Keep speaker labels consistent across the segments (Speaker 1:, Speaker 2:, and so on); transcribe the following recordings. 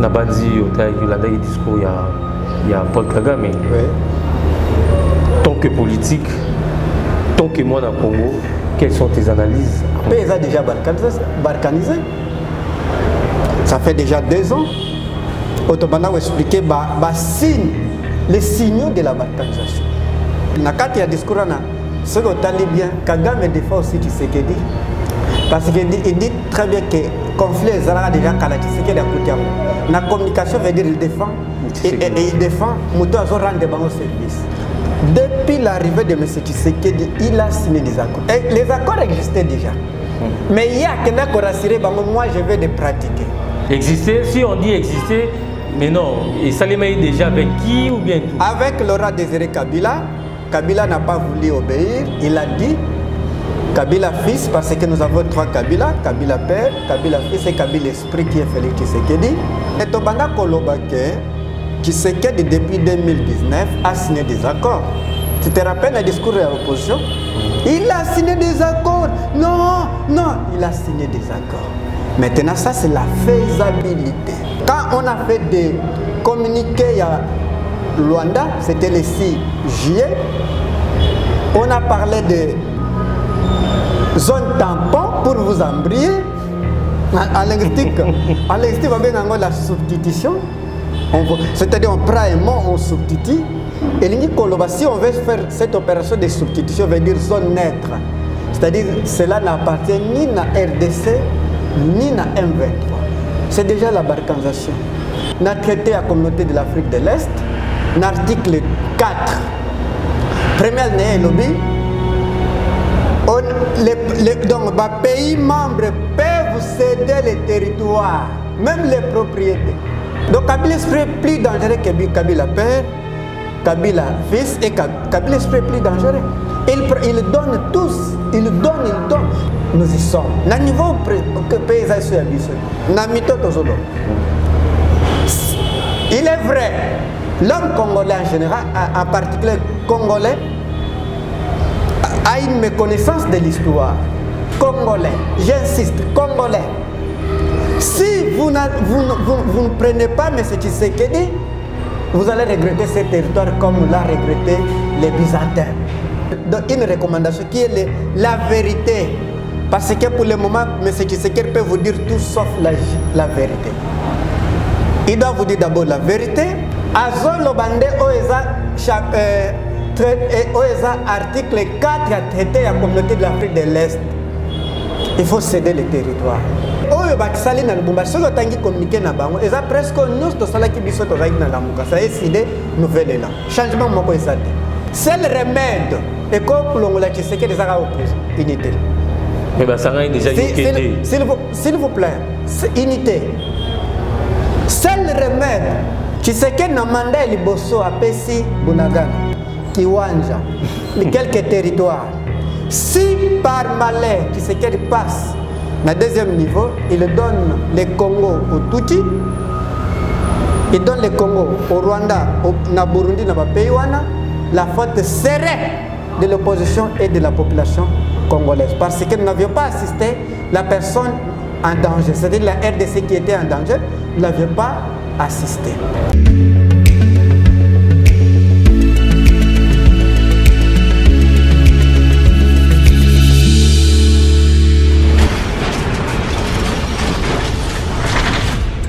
Speaker 1: nabandi olandaki discours ya, ya paul kagame
Speaker 2: Oui.
Speaker 1: tant que politique tant que moi na congo quelles sont tes analyses?
Speaker 2: Ils ont déjà balkanisé. balkanisé. Ça fait déjà deux ans. Otobanda a expliqué bah, bah, signe, les signaux de la balkanisation. Nakati ya discours na ce que tu bien, Kagame défend aussi Tshisekedi. Parce qu'il dit, il dit très bien que conflit est déjà kala Tshisekedi a coûté La communication veut dire il défend et, et, et il défend Mouto Azo rendre au service. Depuis l'arrivée de M. Tshisekedi, il a signé des accords. Et les accords existaient déjà. Mais il y a quelqu'un qui a rassuré, moi je vais les pratiquer.
Speaker 1: exister si on dit exister mais non et salima est déjà avec qui ou bien tout
Speaker 2: Avec Laura Désiré Kabila, Kabila n'a pas voulu obéir. Il a dit Kabila fils, parce que nous avons trois Kabila, Kabila père, Kabila fils et Kabila esprit qui est Félix Tshisekedi. Et Tobanda Kolobake, Tshisekedi depuis 2019 a signé des accords. Tu te rappelles le discours de l'opposition? Il a signé des accords. Non, non, il a signé des accords. Maintenant, ça c'est la faisabilité. Quand on a fait des communiqués à Luanda, c'était le 6 juillet, on a parlé de zone tampon pour vous embrayer. En linguistique, en linguistique, on a la substitution. C'est-à-dire, on prend un mot, on substitue. Et si on veut faire cette opération de substitution, veut dire zone neutre. C'est-à-dire, cela n'appartient ni à RDC, ni à M23. C'est déjà la balkanisation. On a traité la communauté de l'Afrique de l'Est, l'article 4. Première année, lobby, les, donc, les pays membres peuvent céder les territoires, même les propriétés. Donc, Kabila est plus dangereux que Kabila père, Kabila fils et Kab- Kabila est plus dangereux. Il, donne tous, il donne, il donne. Nous y sommes. Niveau que. Il est vrai, l'homme congolais en général, en particulier congolais, a une méconnaissance de l'histoire. Congolais, j'insiste, congolais. Si vous, vous ne- prenez pas M. Tshisekedi, vous allez regretter ces territoires comme l'a regretté les Byzantins. Donc, une recommandation qui est la vérité. Parce que pour le moment, M. Tshisekedi peut vous dire tout sauf la, vérité. Il doit vous dire d'abord la vérité. Azolo bande oeza chap- euh, trai- eh, oeza article 4 ya traité ya communauté de l'Afrique de l'Est. Il faut céder le territoire. oyo bakisali na lubumbashi? Soki otangi communiqué na bango eza presque nyonso tosalaki biso tozalaki na lamuka. Ça eside nouvelle élan. Changement moko eza te. Seul remède ekokolongola tshisekedi ezaka unité.
Speaker 1: Mais basangani déjà
Speaker 2: Si-
Speaker 1: yoke
Speaker 2: s'il
Speaker 1: te
Speaker 2: s'il vous, s'il vous plaît, c'est unité. Seul remède, Tshisekedi na mandat ya liboso apesi Bunagana, Kiwanja, quelques territoires. Si par malheur Tshisekedi passe na deuxième niveau, il donne le Congo au Tutsi, il donne le Congo au Rwanda, au, Burundi, na pays la faute serait de l'opposition et de la population congolaise. Parce que nous n'avions pas assisté la personne en danger. C'est-à-dire la RDC qui était en danger, nous n'avions pas assisté.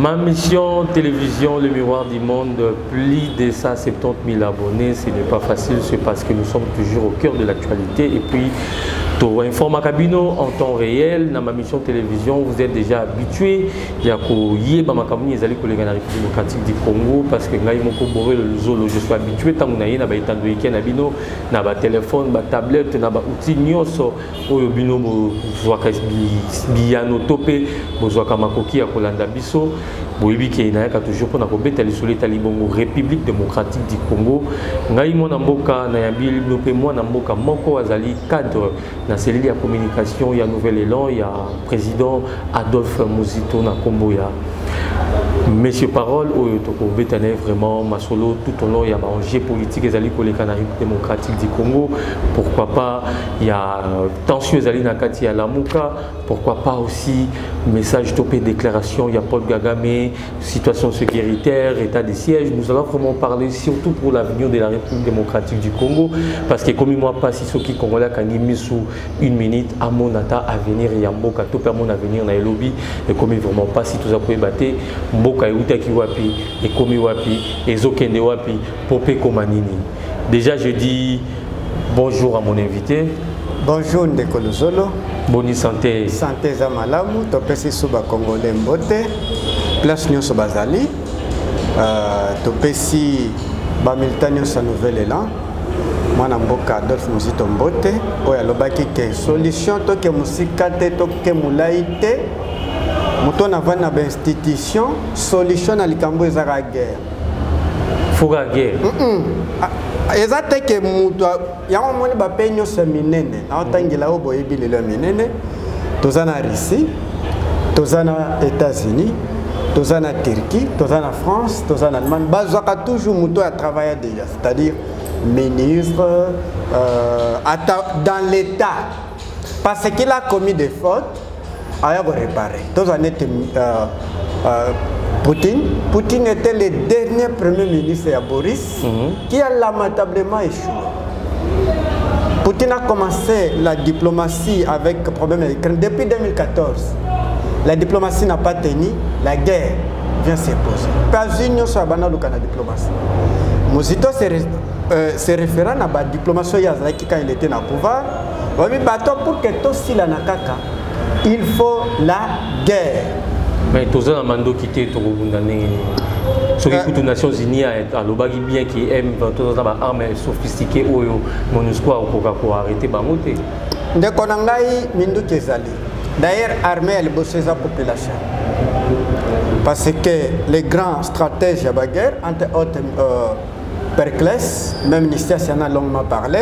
Speaker 1: Ma mission télévision, le miroir du monde, plus de 170 000 abonnés, ce n'est pas facile, c'est parce que nous sommes toujours au cœur de l'actualité. Et puis, pour informer Kabino en temps réel, dans ma mission télévision, vous êtes déjà habitués. Il y a Yeba Makamuni, les collègues de la République démocratique du Congo, parce que Ngaï Moko Boré, le Zolo, je suis habitué, tant que na ba itando ike na bino, na ba téléphone, ba tablette, na ba outil nyonso, oyo bino bozwaka biyano to mpe bozwaka makoki ya kolanda biso boyebi ke nayaka toujours mpona kobeta lisolo etali bongo république démocratique du congo. Ngai mwana mboka nayambi bino mpe mwana mboka moko azali cadre na selili ya communication ya nouvel élan ya président adolphe mozito na nkombo ya Monsieur Parole, tokobetana vraiment tout au long il y a enjeu politique ezali koleka na République démocratique du Congo. Pourquoi pas il y a tension ezali na kati ya Lamuka. Pourquoi pas aussi message topé déclaration il y a Paul Gagame, situation sécuritaire, état de siège. Nous allons vraiment parler surtout pour l'avenir de la République démocratique du Congo parce que comme moi pas si ceux qui congolais kangi misu une minute à mon avenir ya mboka to per mon avenir na lobby et comme vraiment pas si tout ça peut battre mboka eutaki wapi ekomi wapi ezokende wapi po mpe koma nini. Déjà je dis bonjour à mon invité.
Speaker 2: Bonjour ndeko luzolo.
Speaker 1: Boni santé.
Speaker 2: Santé eza malamu topesi so bakongole mbote. Place nyonso bazali. Uh, topesi bamilitant nyonso ya nouvel élan mwana mboka adolphe mozito mbote. Oyo alobaki ke solution toke mosika te toke molai te moto navandi na bainstitution solution na likambo ezaka guerre.
Speaker 1: Foka guerre.
Speaker 2: Eza te ke moto yango omoni bape nyonso ya minene. Naotangela oyo boyebi lelo ya minene. Toza na russie toza na états-unis toza na turquie toza na france toza na allemagne. Bazwaka toujours moto ya travailla déjà c'est-à-dire ministre euh, dans l'état. Parce qu'il a commis des fautes neti euh, euh, Poutine. Poutine était le dernier premier ministre à Boris -hmm. qui a lamentablement échoué. Poutine a commencé la diplomatie avec problème avec depuis 2014. La diplomatie n'a pas tenu, la guerre vient s'imposer. Pas une sur la diplomatie. Mosito euh, se référant à la diplomatie quand il était au pouvoir. Pour que tout il faut la guerre.
Speaker 1: mais toza na mandoki te tokobunda ndenge soki kutu nations unies alobaki bien ki m toza baarme sophistiqué oyo monusco akokoka koarrete bango te
Speaker 2: ndeko na ngai minduki ezali. D'ailleurs armée ya liboso eza population. Parce que les grands stratèges ya baguerre entre autres euh, percles même ministère siana longuement parlé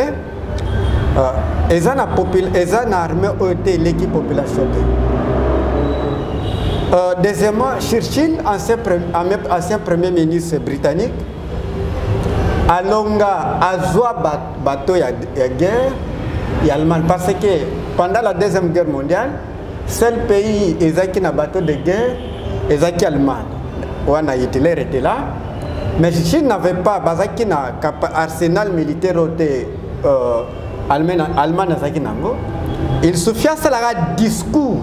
Speaker 2: euh, eza na eza na armée oyo population Euh, deuxièmement, Churchill, ancien, premier ministre britannique, alonga azwa bateau ya, ya guerre ya Allemagne parce que pendant la deuxième guerre mondiale, seul pays ezaki na bateau de guerre ezaki Allemagne. Wana Hitler était là, mais Churchill n'avait pas bazaki na arsenal militaire Allemagne azaki nango. Il suffit à cela discours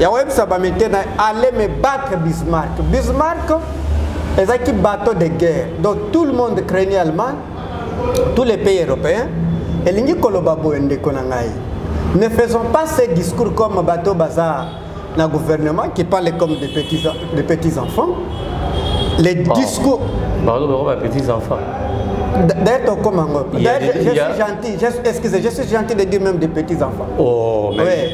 Speaker 2: yawebisa bamete na me battre Bismarck. Bismarck ezaki bateau de guerre. Donc tout le monde craignait Allemagne, tous les pays européens. elingi koloba boye ndeko na ngai ne faisons pas ces discours comme bateau bazar na gouvernement qui parle comme des petits, des petits enfants les discours
Speaker 1: bango bapetits enfants
Speaker 2: d'ailleurs comme un
Speaker 1: Il y a
Speaker 2: D'ailleurs, je,
Speaker 1: a-
Speaker 2: suis gentil je, excusez je suis gentil de dire même des petits enfants
Speaker 1: oh mais
Speaker 2: Ouais.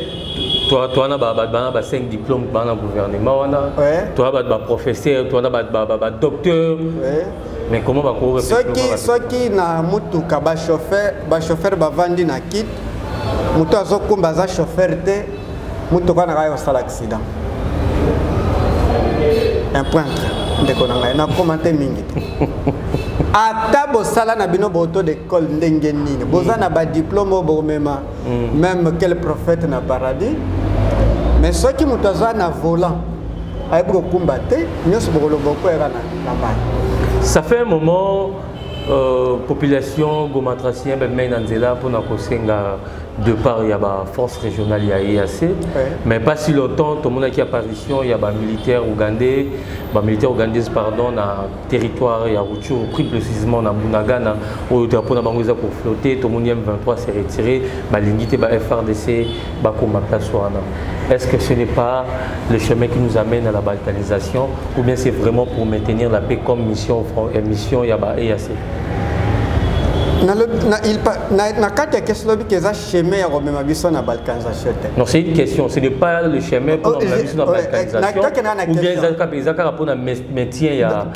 Speaker 1: toi toi ba ba ba ba 5 diplômes ba na gouvernement
Speaker 2: Ouais.
Speaker 1: toi ba ba professeur toi ba ba ba- ba docteur
Speaker 2: ouais.
Speaker 1: mais comment ba ko
Speaker 2: soki soki na mutuka bachauffeur bachauffeur bavandi na kit moto azokumba aza chauffeur te mutuka na ngai osala accident un pointre ndeko na ngai nakoma te mingi te. Ata bosala na bino boto d'école ndenge nini? Boza na badiplôme oyo bomema même quel prophète na paradis. Mais soki moto aza na volant ayebi kokumba te nyonso bokoloba okoyeba na mai
Speaker 1: ça fait un moment euh, population gomatracien bamei na nzela mpona kosenga de part ya baforce régionale ya EAC mais pas si longtemps tomonaki apparition ya bamilitaire ougandais bamilitaire ougandaise pardon na territoire ya rutshuru plus précisément na bunagana oyo drapeau na bango eza koflotte tomoni m23 s'est retiré balingi te ba frdc wana. Est-ce que ce n'est pas le chemin qui nous amène à la balkanisation ou bien c'est vraiment pour maintenir la paix comme mission, mission ya ba EAC
Speaker 2: Nalobi- na, il pa- na, na kati ya kesi lobi ke eza chemin ya komema biso na balkanisation te
Speaker 1: Non, c'est une question. Ce n'est pas le chemin pour
Speaker 2: Oh,
Speaker 1: la
Speaker 2: ouais,
Speaker 1: balkanisation.
Speaker 2: na- na
Speaker 1: Ou bien ya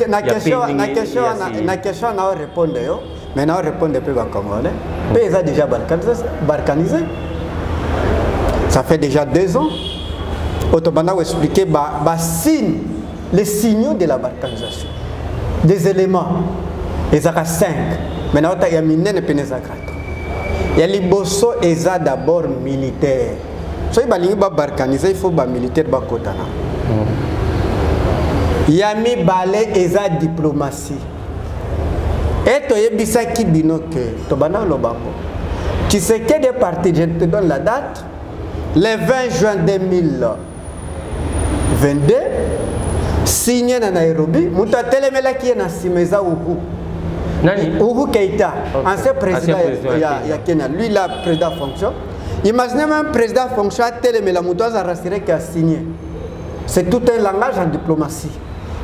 Speaker 2: na
Speaker 1: ya
Speaker 2: question nao répondre yo mais nao répondre mpe bacongolais mpe eza déjà balkanisé. Ça fait déjà deux ans. Oyo tobanda koexplike basigne les signaux de la balkanisation. Des éléments. Ezalaka 5 mais naota ya minene pene ezalaka to ya liboso eza d'abord militaire. Soki balingi babalkanize il faut bamilitaire bakotana ya mibale eza diplomatie. E toyebisaki bino ke tobanda olobango tshisekedi parti je te donne la date. Le 20 juin 2022 signé na nairobi moto atelemelaki ye na nsima eza uhu
Speaker 1: Nani?
Speaker 2: Uhu keita
Speaker 1: Ok.
Speaker 2: ancien président
Speaker 1: président
Speaker 2: ya,
Speaker 1: ya
Speaker 2: ya,
Speaker 1: Kenya.
Speaker 2: ya kenya. Lui la président fonction. Imaginez même président fonction atelemela moto aza rassuré ke asigné c'est tout un langage en diplomatie.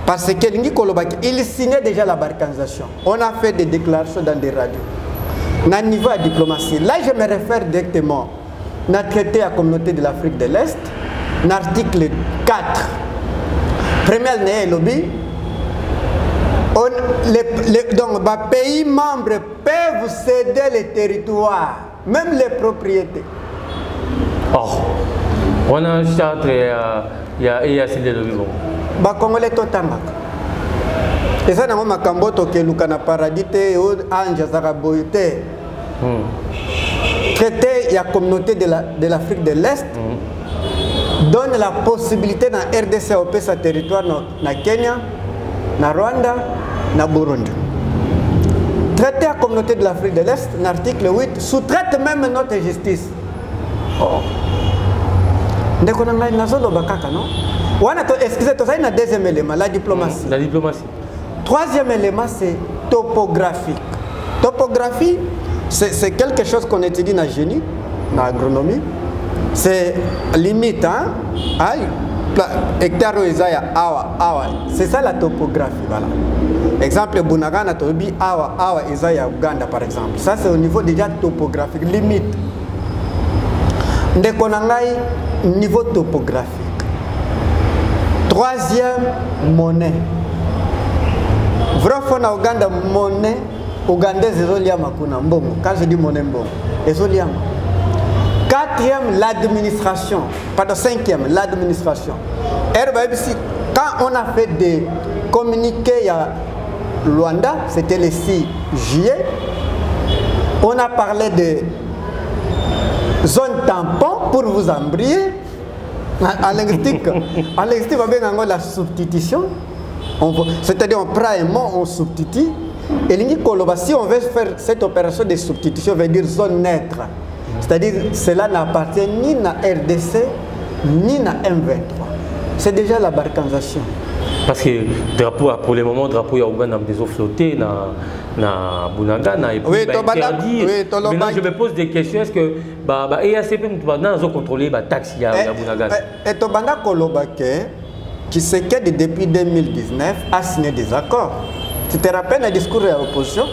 Speaker 2: Parce que lingi kolobaki il signait déjà la balkanisation on a fait des déclarations dans des radios. Na niveau ya diplomatie. Là je me réfère directement na traité ya communauté de l'afrique de l'est na article 4 première na ye elobi on- les, les, donc les pays membres peuvent céder les territoires même les propriétés.
Speaker 1: Oh. Wana charte ya ya eac nde elobi bongo
Speaker 2: bakongole totangaka eza nango makambo oyo tokeluka na paradis te oyo ange azalaka boye te
Speaker 1: Hmm.
Speaker 2: traité ya communauté de la- de l'afrique de l'est. Donne la possibilité na rdc opesa territoire na, na kenya na rwanda na burundi traité ya communauté de l'afrique de l'est na article 8 sous-traite même notre justice oh. ndeko na ngai nazoloba kaka no wana to, excuse tozali na deuxième élément la diplomatie
Speaker 1: la diplomatie
Speaker 2: Troisième élément, c'est topographique. Topographie, c'est quelque chose qu'on étudie dans le génie, dans l'agronomie. C'est limite, hein? Hectare oyo eza ya awa awa c'est ça la topographie voilà exemple bunagana toyebi awa awa uganda par exemple. Ça c'est au niveau déjà topographique limite. Ndeko niveau topographique. Troisième monnaie. Vrai uganda monnaie ugandaise ezoliama kuna quand je dis monnaie mbongo ezoliama. Quatrième l'administration. Pardon cinquième l'administration. Quand on a fait des communiqués ya Luanda c'était le 6 juillet. On a parlé de zone tampon pour vous embryer en linguistique en linguistique on la substitution. C'est-à-dire on prend un mot on substitue. Elingi koloba si on veut faire cette opération de substitution veut dire zone neutre. C'est-à-dire cela n'appartient ni na RDC ni na M23 c'est déjà la balkanisation
Speaker 1: parce que drapeau pour le moment drapeau ya uganda des eaux flottées na na bunagana et puis
Speaker 2: Oui,
Speaker 1: bah,
Speaker 2: oui,
Speaker 1: maintenant je me pose des questions est-ce que bah bah EAC peut nous bana zo contrôler ba taxi ya bunagana
Speaker 2: Et tobanda koloba ke Tshisekedi depuis 2019 a signé des accords. Tu te rappelles le discours de l'opposition?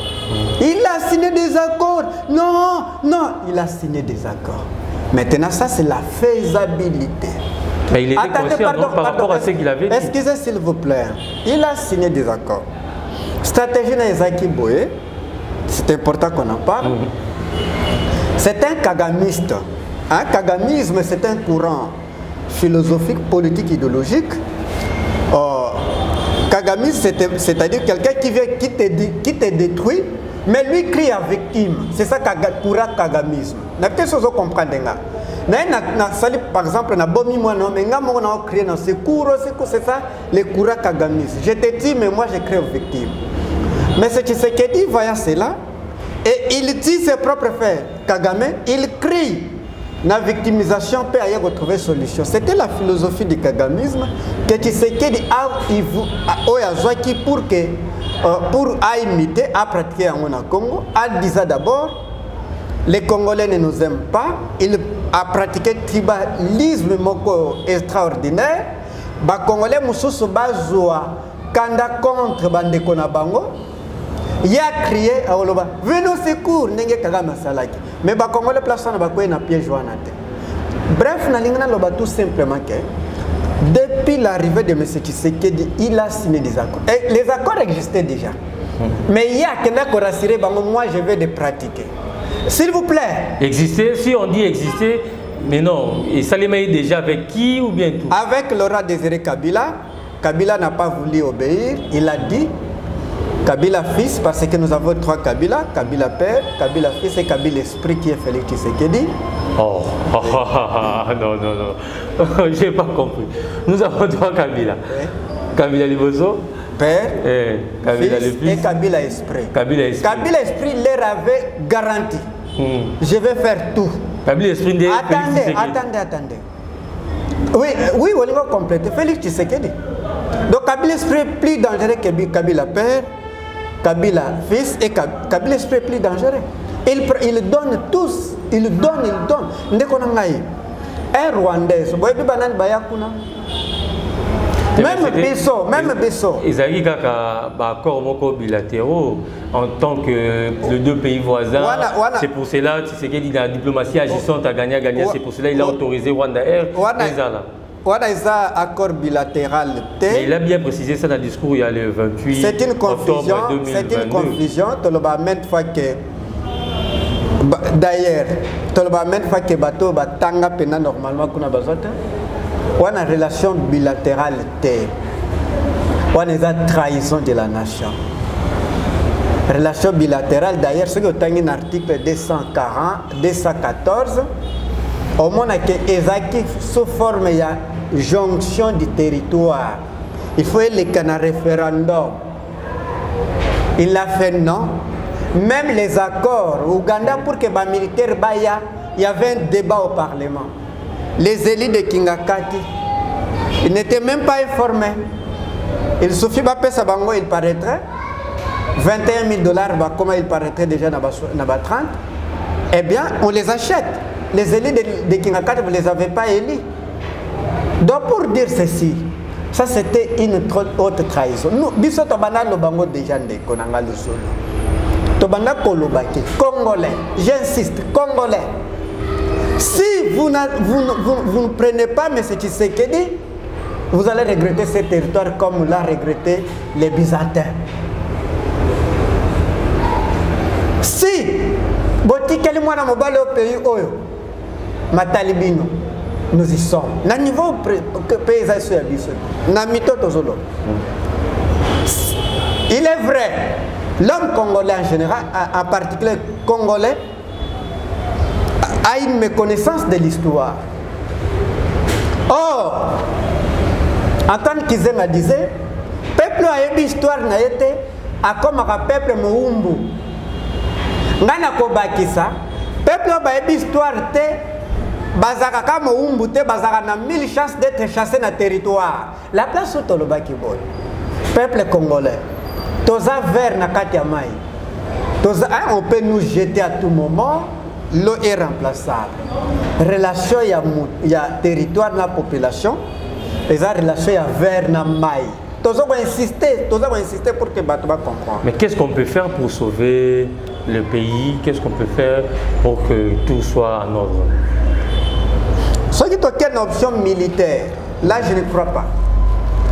Speaker 2: Il a signé des accords. Non, non, il a signé des accords. Maintenant, ça, c'est la faisabilité.
Speaker 1: Mais il était
Speaker 2: Attendez,
Speaker 1: conscient
Speaker 2: pardon,
Speaker 1: par
Speaker 2: pardon,
Speaker 1: rapport à ce qu'il avait dit.
Speaker 2: Excusez s'il vous plaît. Il a signé des accords. Stratégie Naizaki Boye, c'est important qu'on en parle. C'est un kagamiste. Un kagamisme, c'est un courant philosophique, politique, idéologique. Euh, kagamisme, c'est- c'est-à-dire quelqu'un qui vient, qui te, qui te détruit, mais lui crie à victime. C'est ça courant kagamisme. Na peut-être chose comprendre nga. Na na na sali par exemple na bomi moi non mais nga na c'est kagamisme. Je te dis mais moi je crie aux victimes. Mais ce Tshisekedi voyant cela, et il dit ses propres frères, Kagame, il crie. La victimisation peut aller retrouver solution. C'était la philosophie du kagamisme que Tshisekedi a il vou- a- oyo azwaki pour que euh, pour à pratiquer yango na Congo, d'abord les Congolais ne nous aiment pas. Il a pratiqué tribalisme moko extraordinaire. Ba Congolais mususu bazwa kanda contre bandeko na bango. Il a crié à Oloba, venez au secours, ndenge Kagame asalaki. Mais ba Congolais place na bakoye na piège wana te. Bref, na linga na loba tout simplement que depuis l'arrivée de M. Tshisekedi, il a signé des accords. Et les accords existaient déjà. Mais il y a quelqu'un qui a rassuré, bah, moi je vais les pratiquer. S'il vous plaît,
Speaker 1: Exister, si on dit exister, mais non, et Salima est déjà avec qui ou bien tout?
Speaker 2: Avec Laurent Désiré Kabila, Kabila n'a pas voulu obéir. Il a dit Kabila fils, parce que nous avons trois Kabila, Kabila père, Kabila fils et Kabila esprit qui est Félix Tshisekedi.
Speaker 1: Oh, oh, oh, oh, non, non, non. J'ai pas compris. Nous avons trois Kabila. Kabila Liboso,
Speaker 2: Père,
Speaker 1: eh, Kabila le
Speaker 2: fils et Kabila esprit.
Speaker 1: Kabila Esprit.
Speaker 2: Kabila esprit leur avait garanti
Speaker 1: Hmm.
Speaker 2: Je vais faire tout. Attendez, attendez, attendez. Oui, oui, on va compléter. Félix Tshisekedi. Donc Kabila esprit est plus dangereux que Bi- Kabila père, Kabila fils et Ka- Kabila esprit est plus dangereux. Il, donne tous, il donne, il donne. Un Rwandais, boyebi banani baya kuna? Même biso, même biso.
Speaker 1: ezalaki kaka baaccord moko bilatéraux en tant que les deux pays voisins
Speaker 2: Voilà, voilà.
Speaker 1: c'est pour cela Tshisekedi dans la diplomatie agissante a gagné a gagné
Speaker 2: Ouais.
Speaker 1: c'est pour cela il a autorisé Rwanda Air ezala
Speaker 2: wana eza accord bilatéral
Speaker 1: mais il a bien précisé ça dans le discours il y a le 28
Speaker 2: c'est une confusion c'est une
Speaker 1: 2022
Speaker 2: confusion toloba maintes fois que d'ailleurs toloba maintes fois que bato batanga mpena normalement kuna bazwa te wana relation bilatérale te wana eza trahison de la nation. Relation bilatérale d'ailleurs soki otangi na article 240 214 omonake ezalaki sous forme ya jonction du territoire. Il faut eleka na référendum. Il a fait non? Même les accords ouganda pour que bamilitaire baya il y avait un débat au parlement les élus de kingakati ils n'étaient même pas informés. Il suffit bapesa bango il paraîtrait. 21 000 dollars comment il paraîtrait déjà ba 30 eh bien on les achète. Les élus de, de kingakati vous les avez pas élus donc pour dire ceci ça c'était une haute trahison. Nous biso tobanda lobango déjà ndeko na nga lusolo. Tobanda koloba ke congolais j'insiste congolais si vous, vous, vous, vous ne prenez pas M. Tshisekedi vous allez regretter ce territoire comme l'a regretté les Byzantins. Si botikeli mwana mobali oyo pays oyo matali nous y sommes. Na niveau mpe eza so ya biso na mito il est vrai l'homme congolais en général en particulier congolais a une méconnaissance de l'histoire. Or antoine kizenga disait peuple ayebi histoire na ye te akomaka peuple mowumbu ngai nakobakisa peuple oyo bayebi histoire te bazalaka kaka mowumbu te bazalaka na mille chance d'être chassé na territoire. La place oyo tolobaki boye peuple congolais toza vert na kati ya mai toza hein, on peut nous jeter à tout moment l'eau est remplaçable relation ya, ya territoire na population eza relation ya vert na mai toza koinsiste toza koinsiste pour que bato bacomprendre
Speaker 1: mais qu'est-ce qu'on peut faire pour sauver le pays? Qu'est-ce qu'on peut faire pour que tout soit en ordre?
Speaker 2: Soki tokei na option militaire. Là je ne crois pas.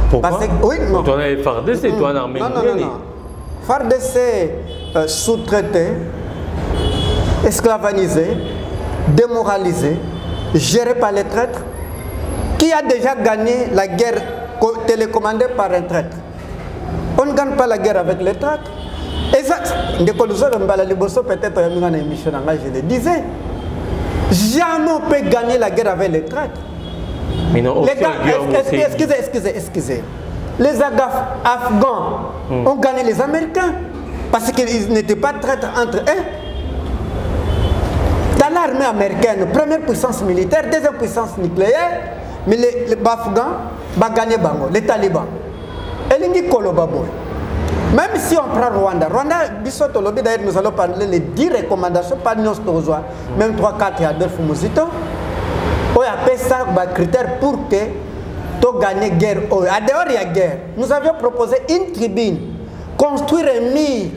Speaker 1: Pourquoi?
Speaker 2: Parce que- oui, non.
Speaker 1: toi FARDC c'est toi en armée
Speaker 2: non, non, non, non. FARDC euh, sous-traité, esclavagisé, démoralisé, géré par les traîtres, qui a déjà gagné la guerre co- télécommandée par un traître? On ne gagne pas la guerre avec les traîtres. Et ça, peut-être laquelle je le disais. Jamais on peut gagner la guerre avec les traîtres.
Speaker 1: mais non
Speaker 2: Les gars, excusez, excusez, excusez. Les Agaf- Afghans ont gagné les Américains parce qu'ils n'étaient pas traîtres entre eux. L'armée américaine, première puissance militaire, deuxième puissance nucléaire, mais les, les Afghans ont gagné Bango, les talibans. Même si on prend Rwanda, Rwanda, Bissot Lobby, d'ailleurs, nous allons parler les 10 recommandations, pas Nyos Tozwa, même 3-4 et Adolphe Mouzito oyo apesa bacritère pour que togagner guerre. Oyo a dehors ya guerre. Nous avions proposé une tribune construire un mur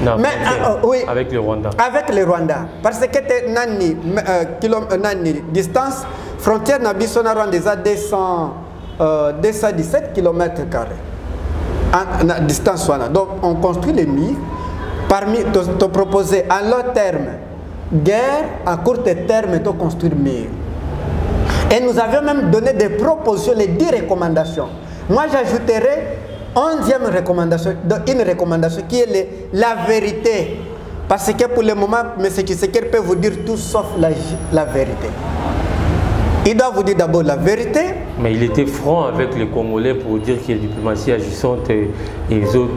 Speaker 2: Mais, ah, ah, oui.
Speaker 1: avec le Rwanda.
Speaker 2: Avec le Rwanda. Parce que te nani euh, kilo, euh, nani distance frontière na biso na Rwanda eza 200 euh, 217 km carré na distance wana. Donc on construit les murs parmi to, to proposer à long terme guerre à court terme to construire mur et nous avions même donné des propositions les 10 recommandations. Moi, j'ajouterais onzième recommandation, une recommandation qui est la vérité. Parce que pour le moment, M. Tshisekedi peut vous dire tout sauf la, la vérité. Il doit vous dire d'abord la vérité.
Speaker 1: Mais il était franc avec les Congolais pour dire qu'il y a une diplomatie agissante et les autres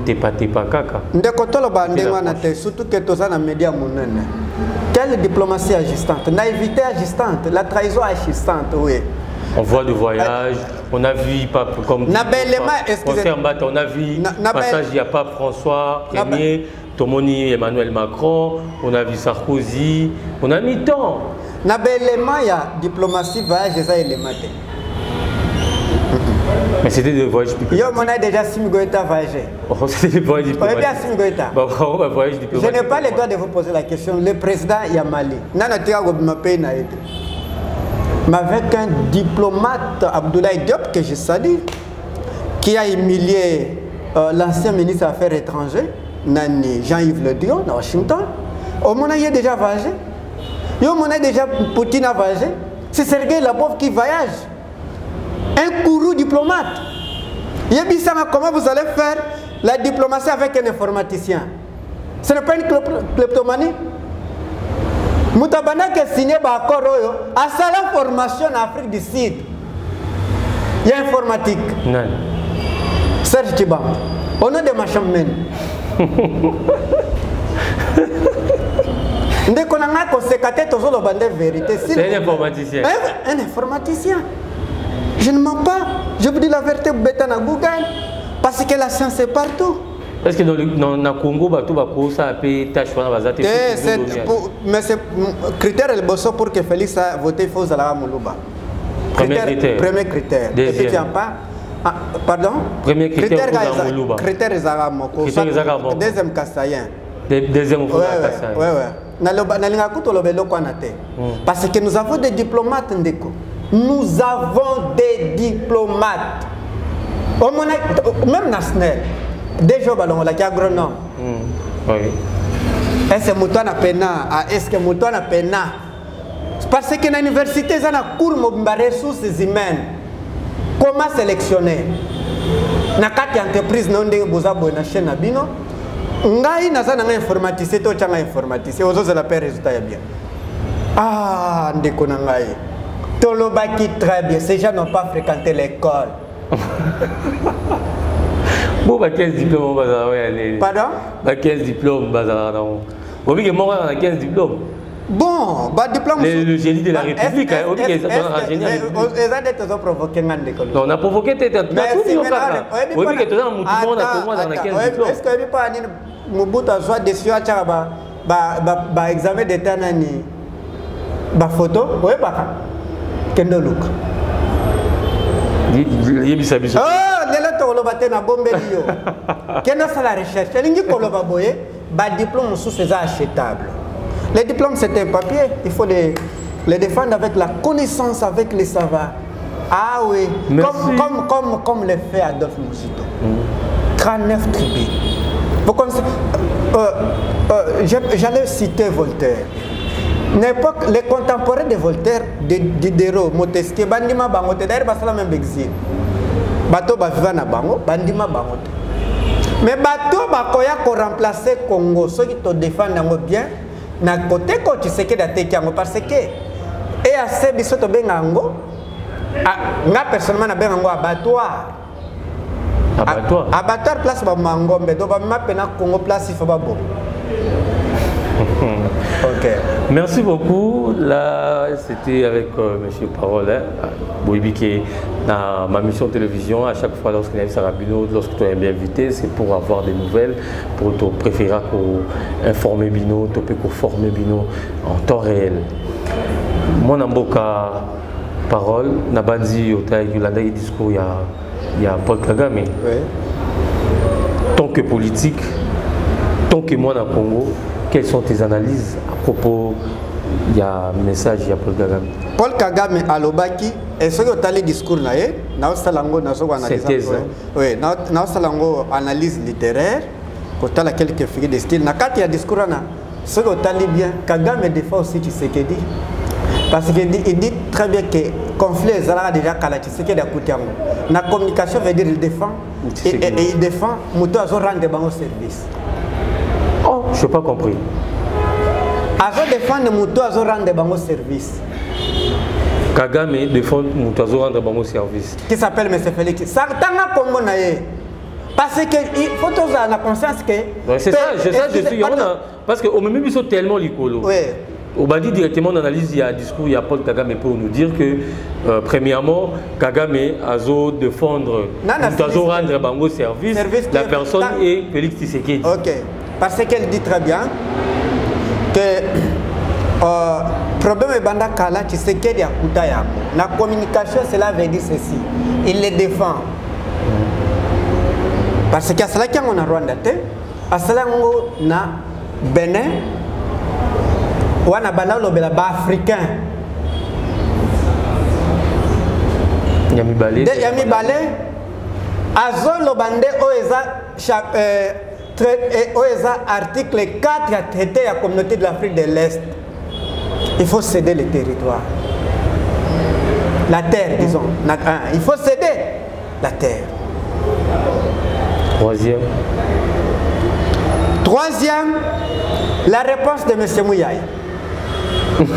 Speaker 2: ndenge wana te surtout que toza na média monene quelle diplomatie agissante naïveté agissante la trahison agissante oui
Speaker 1: On voit de voyage, on a vu pape comme
Speaker 2: Na belema,
Speaker 1: Mbata, on a vu
Speaker 2: Na- na
Speaker 1: passage
Speaker 2: bel-
Speaker 1: il y a pape François Premier, Tomoni Emmanuel Macron, on a vu Sarkozy, on a mis tant.
Speaker 2: na baélément ya diplomatie voyage eza élément te
Speaker 1: Mais c'était des voyages diplomatiques.
Speaker 2: yo mona déjà simi goyeta voyage
Speaker 1: Oh, c'était des voyages diplomatiques. Bah, bravo, bah, voyage
Speaker 2: je n'ai pas le droit de vous poser la question. Le président ya mali. Nana tika kobima pays na te mais avec un diplomate abdoulaye diop que je salue qui a humilié euh, l'ancien ministre des affaires étrangères nani jean-yves le drian na washington. Omona ye déjà voyagé yo omona déjà poutine a voyagé c'est sergei labov qui voyage. Un courroux diplomate. Yebisanga comment vous allez faire la diplomatie avec un informaticien? Ce n'est pas une klep- kleptomanie moto abandaki esigne baaccord oyo asala formation na afrique du sud ya informatique serge chibamba au nom de machammen ndeko na ngai koseka te tozoloba nde vérité vous
Speaker 1: un informaticien.
Speaker 2: Un, un informaticien. Je ne mens pas. Je vous dis la vérité, bêta na Google. Parce que la science est partout.
Speaker 1: Parce que dans le Congo bato bakosa ape tâche wana bazate.
Speaker 2: Pour- mais c'est critère le bosso pour que Félix a voté faux à la Moulouba.
Speaker 1: Premier critère.
Speaker 2: Premier critère.
Speaker 1: Deuxième.
Speaker 2: Pas. Ah, pardon?
Speaker 1: Premier critère,
Speaker 2: eza-
Speaker 1: Moulouba.
Speaker 2: Critère moko.
Speaker 1: Moko.
Speaker 2: Deuxième Kassayen.
Speaker 1: Deuxième
Speaker 2: Ouais,
Speaker 1: fois
Speaker 2: ouais. Naloba- te parce que nous avons des diplomates ndeko nous avons des diplomates même na snel déjà balongolaki agronome.
Speaker 1: Oui.
Speaker 2: ese moto ana pena ah, estce moto ana pena parce que na université eza na cours mobimba ressources humaines. Comment sélectionner? Na kati ya entreprise na yo ndenge boza boye na chaîne na bino. Ngai naza na ngai informaticien to otyanga informaticien ozozela mpe résultat ya bien. Ah ndeko na ngai. Tolobaki très bien ces gens n'ont pas fréquenté l'école
Speaker 1: Bon, bah 15 diplômes, bah ça, ouais, allez.
Speaker 2: pardon
Speaker 1: Bah 15 diplômes, bah ça, non. Au mieux que moi, on a 15 diplômes.
Speaker 2: bon badiplôme
Speaker 1: Le- le génie de la République, hein, obi ke eza un génie ya République.
Speaker 2: eza nde tozoprovoke nga ndeko
Speaker 1: Non, on a provoqué tête à tout
Speaker 2: Merci,
Speaker 1: le
Speaker 2: maintenant,
Speaker 1: kaka.
Speaker 2: oyebi
Speaker 1: Oui,
Speaker 2: mpona-
Speaker 1: que tu as un mouton, on a
Speaker 2: Attends,
Speaker 1: pour moi, on a
Speaker 2: attends,
Speaker 1: 15
Speaker 2: oyebi-
Speaker 1: diplômes.
Speaker 2: est-ce que oyebi mpa nini mobutu azwa décision atyaka ba- ba- ba- baexamen d'état nani bafoto oyebaka kende oluka
Speaker 1: yebisa biso
Speaker 2: Oh, lelo tokoloba te nabombeli yo. Kende osala recherche. Elingi koloba boye badiplôme mosusu eza achetable les diplômes c'est un papier. Il faut les, les défendre avec la connaissance avec le savoir ah oui. Comme, comme, comme, comme le fait Adolphe Mouzito 39 tribunes vous connaissez euh, euh, j'allais citer Voltaire. N'importe les contemporains de Voltaire, de Diderot, Montesquieu, bandima bango te d'ailleurs basala même exil. bato baviva na bango bandima bango te. Me bato bakoya koremplace congo. Soki todefendre yango bien na kote ko tshisekedi ateki yango parce ke eac eh, biso tobenga yango nga personnellement nabenga yango abattoir.
Speaker 1: Abattoir?
Speaker 2: Place bamema ngombe do bamema mpena congo place ifo baboma ok.
Speaker 1: Merci beaucoup. Là, c'était avec euh, Monsieur Parole, hein, dans ma mission télévision. À chaque fois, lorsqu'il y a Sarabino, lorsque tu es bien invité, c'est pour avoir des nouvelles, pour te préférer pour informer Bino, te pour former Bino en temps réel. Moi, Namboka Parole, Nabandi, Yolanda, discours, il y a, il y a Paul Kagame.
Speaker 2: Oui.
Speaker 1: tant que politique, tant que moi dans le Congo, quelles sont tes analyses à propos Il y a un message, il y a Paul Kagame?
Speaker 2: paul kagame alobaki e soki otali discours na ye naosala yango
Speaker 1: hein?
Speaker 2: naosala yango analyse littéraire kotala quelques figures de style. Na kati ya discours wana soki otali bien kagame défend aussi tshisekedi parce qu'il dit, il dit très bien que conflit ezalaka déjà kala tshisekedi akuti yango. Na communication veut dire il défend et, et, et il défend moto azorendre bango service
Speaker 1: je n'ai pas compris.
Speaker 2: Azodéfendre moto azorendre bango service.
Speaker 1: Kagame défend moto azorendre bango service.
Speaker 2: Qui s'appelle m. Félix. Tanga kombo na ye. Parce que il faut tozala na conscience que
Speaker 1: c'est ça c'est ça je suis parce que omemi biso tellement likolo
Speaker 2: oui.
Speaker 1: On va dire directement en analyse, il y a un discours, il y a Paul Kagame pour nous dire que, euh, premièrement, Kagame a défendre, a rendre bango service, service la personne est Félix Tshisekedi.
Speaker 2: Ok, parce qu'elle dit très bien que euh, problème est banda kala Tshisekedi akuta yango. La communication, cela veut dire ceci. Il les défend. Parce que cela qui on a Rwanda te, à cela on a Benin, wana banda olobela baafricain
Speaker 1: ya mibale
Speaker 2: azoloba nde oyo eza euh, oyo eza article 4 ya traité ya communauté de l'afrique de l'est il faut céder le territoire la terre disons il faut céder la terre
Speaker 1: troisième
Speaker 2: troisième la réponse de M. Mouyaï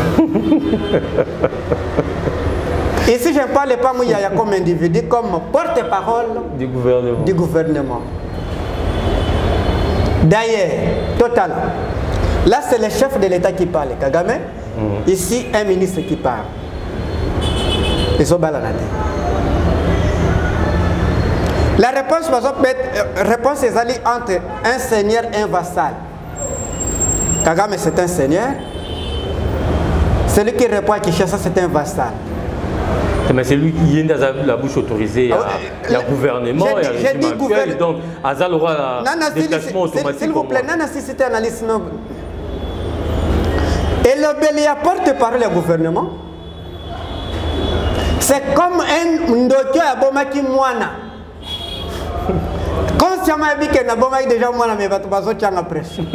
Speaker 2: Ici, je ne parle pas Mouyaya comme individu, comme porte-parole
Speaker 1: du gouvernement.
Speaker 2: Du gouvernement. D'ailleurs, total. Là, c'est le chef de l'État qui parle, Kagame. Mm. Ici, un ministre qui parle. Ils ont La réponse, par exemple, euh, réponse est entre un seigneur et un vassal. Kagame, c'est un seigneur. Celui qui répond à Kinshasa, c'est un vassal.
Speaker 1: Mais c'est lui qui est dans la bouche autorisée à ah le gouvernement et à régime actuel. Donc, Azal aura la détachement automatique.
Speaker 2: S'il vous plaît, Nana, si c'était analyse noble. Et le Béli apporte parole au gouvernement. C'est comme un ndokyo à Bomaki Mwana. Consciemment, il dit que Nabomaki déjà Mwana, mais il va te la pression.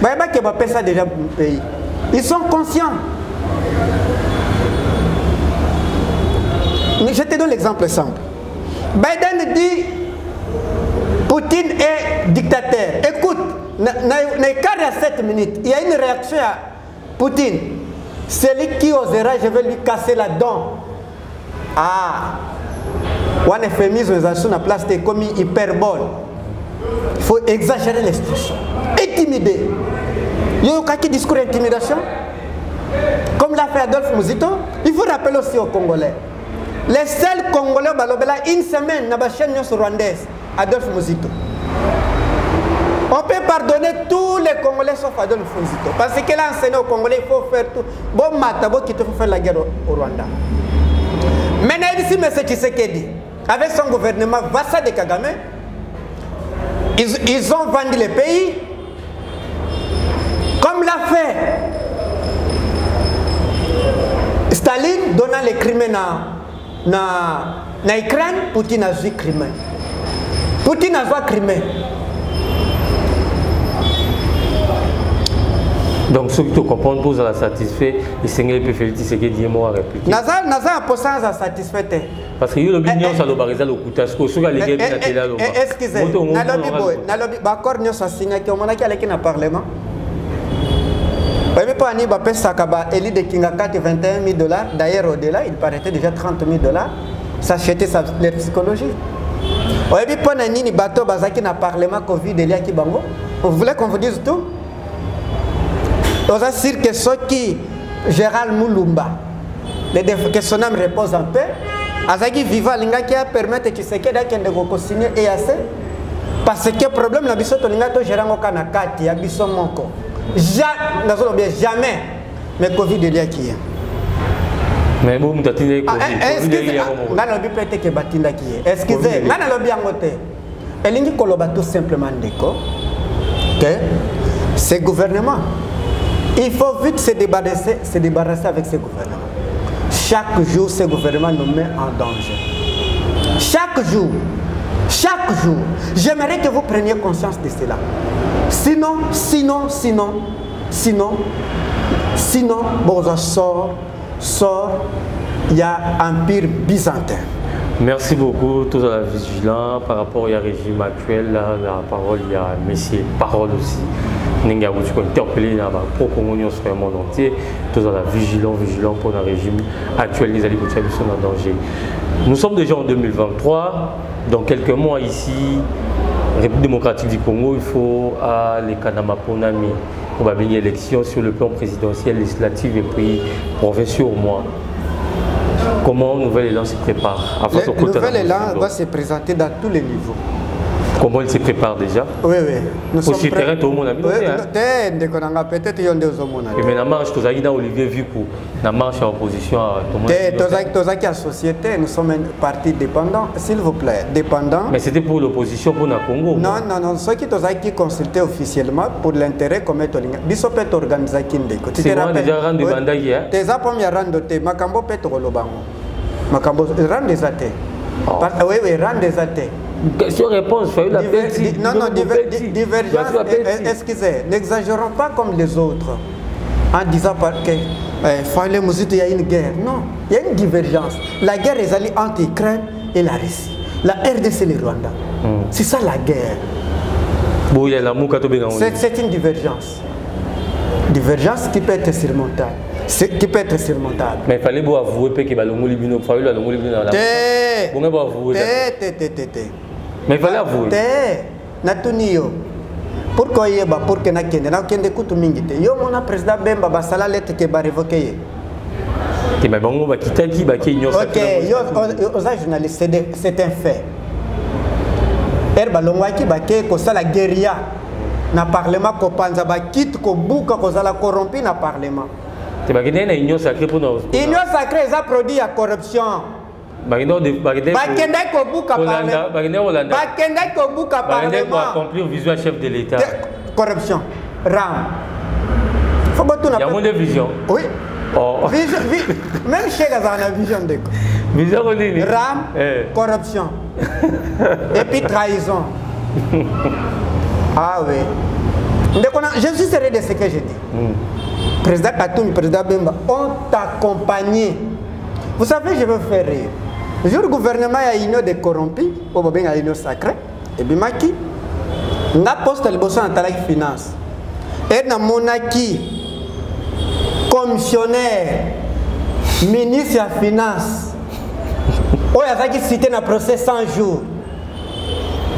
Speaker 2: bayebaki bapesa déjà pays ils sont conscients. Mais je te donne l'exemple simple. Biden dit poutine est dictateur. Écoute na écart à 7 minutes il y a une réaction à poutine. Celui qui osera je vais lui casser la dent. Ah wana euphémisme eza so na place hyperbole il faut exagérer l'expression intimider. Yoyokaki discours d'intimidation. Comme l'a fait Adolphe Mouzito il faut rappeler aussi aux Congolais. Les seuls Congolais une semaine na chaîne rwandaise Adolphe Mouzito on peut pardonner tous les Congolais sauf Adolphe Mouzito parce qu'il a enseigné aux Congolais il faut faire tout. Bon mata bon qui te faut faire la guerre au, Rwanda. Maintenant ici M. Tshisekedi avec son gouvernement Vassa de Kagame ils, ont vendu le pays comme l'a fait Staline donnant les crimes na, na, na Ukraine, Poutine a joué crime. Poutine a joué crime.
Speaker 1: Donc soki tocomprendre mpo ozala satisfait esengeli mpe félix tshisekedi ye moko aréplique
Speaker 2: naza na posa aza satisfait te
Speaker 1: parce que yo lobi nyonso alobaka eza lokuta sikoyo soki aleki ebi na tele aloba
Speaker 2: excuse nalobi boye nalobi baaccord nyonso asignaki omonaki aleki na parlement oyebi mpo ani bapesaka baeli de kinga 4 21 000 dollars. D'ailleurs au delà il paraîtait déjà 30 000 dollars. S'acheter leur psychologie oyebi mpo na nini bato bazalaki na parlement covid eliaki bango vous voulez qu'on vous dise tout? Oza sûr que soki gérald mulumba que son âme repose en paix azalaki vivant alingaki apermettre tshisekedi akende kokosigne eac parce que problème na biso tolingaki togere yango ka na kati ya biso moko. Jamais mais covid eliaki ye ngai nalobi mpe teke batindaki ye excuse ngai nalobi yango te elingi koloba tout simplement ndeko que ce gouvernement il faut vite se débarrasser, se débarrasser avec ce gouvernement chaque jour ce gouvernement nous met en danger chaque jour chaque jour j'aimerais que vous preniez conscience de cela Sinon, sinon, sinon, sinon sinon boza sort sort il y a empire byzantin
Speaker 1: Merci beaucoup, tous à la vigilants par rapport au régime actuel. La parole, il y a Messie, parole aussi. Ninga Wouchko interpellé dans pro Congo sur le monde entier. Tous à la vigilant, vigilant pour le régime actuel. Les alliés sont en danger. Nous sommes déjà en 2023. Dans quelques mois ici, République démocratique du Congo, il faut à les Kanama Ponami pour une élection sur le plan présidentiel, législatif et puis provincial au moins. Comment Nouvel Élan se prépare?
Speaker 2: Le Nouvel Élan va se présenter dans tous les niveaux.
Speaker 1: Comment il se prépare déjà
Speaker 2: Oui, oui.
Speaker 1: Nous Aussi terrain.
Speaker 2: Peut-être qu'il y a des hommes.
Speaker 1: Mais la marche, tu as Olivier Vicou, la marche en opposition à
Speaker 2: Thomas. Tu as la société, nous sommes un parti dépendant, s'il vous plaît, dépendant.
Speaker 1: Mais c'était pour l'opposition pour le Congo
Speaker 2: Non, non, non. Ceux qui ont consulté officiellement pour l'intérêt comme Etolinga. Biso
Speaker 1: te rendu Bandaï, hein
Speaker 2: Tes apomia rando te, Makambo peut te des athées. Oui, oui, rendre des athées.
Speaker 1: Question-réponse, la
Speaker 2: Diver, Non, non, diver, divergence, excusez, n'exagérons pas comme les autres en disant que eh, il y a une guerre. Non, il y a une divergence. La guerre est allée entre l'Ukraine et la Russie. La RDC et le Rwanda. Hmm. C'est ça la guerre. C'est une divergence. Divergence qui peut être surmontable. Qui peut être surmontable.
Speaker 1: Mais il fallait avouer que balongoli bino, il fallait balongoli bino dans la.
Speaker 2: Té. Bon, avouer. Té, té, té, té.
Speaker 1: Mais il fallait avouer.
Speaker 2: Té. Natuni yo. Pourquoi yeba pour que nakende nakende kutu mingi te? Yo mona président Bemba basala lettre ke ba révoquer ye.
Speaker 1: Te ba bango ba kitaki ba ke nyosa.
Speaker 2: OK, yo aux journalistes c'est un fait. Er balongwaki ba ke ko sala guérilla na parlement ko panza ba kit ko buka ko sala corrompu na parlement.
Speaker 1: Bakende na union sacré mpona
Speaker 2: union sacré eza produit ya corruption bakendaki kobuka bakendaki kobuka
Speaker 1: parlementaccomplir vision chef de l'état
Speaker 2: corruption ram fo
Speaker 1: botunayango nde vision
Speaker 2: oui Oh. Vision, vi, même chez la vision de
Speaker 1: Vision
Speaker 2: Ram, eh. corruption. Et puis trahison. ah oui. Je suis sérieux de ce que je dis. Mm. Président Katoum, président Bemba ont accompagné. Vous savez, je veux faire rire. Le jour gouvernement a union des corrompus, au Bobin a union sacrée, et bien maki, na poste le bossa en talak finance. Et na monaki, commissionnaire, ministre ya finance, oyo azalaki cité na procès 100 jours.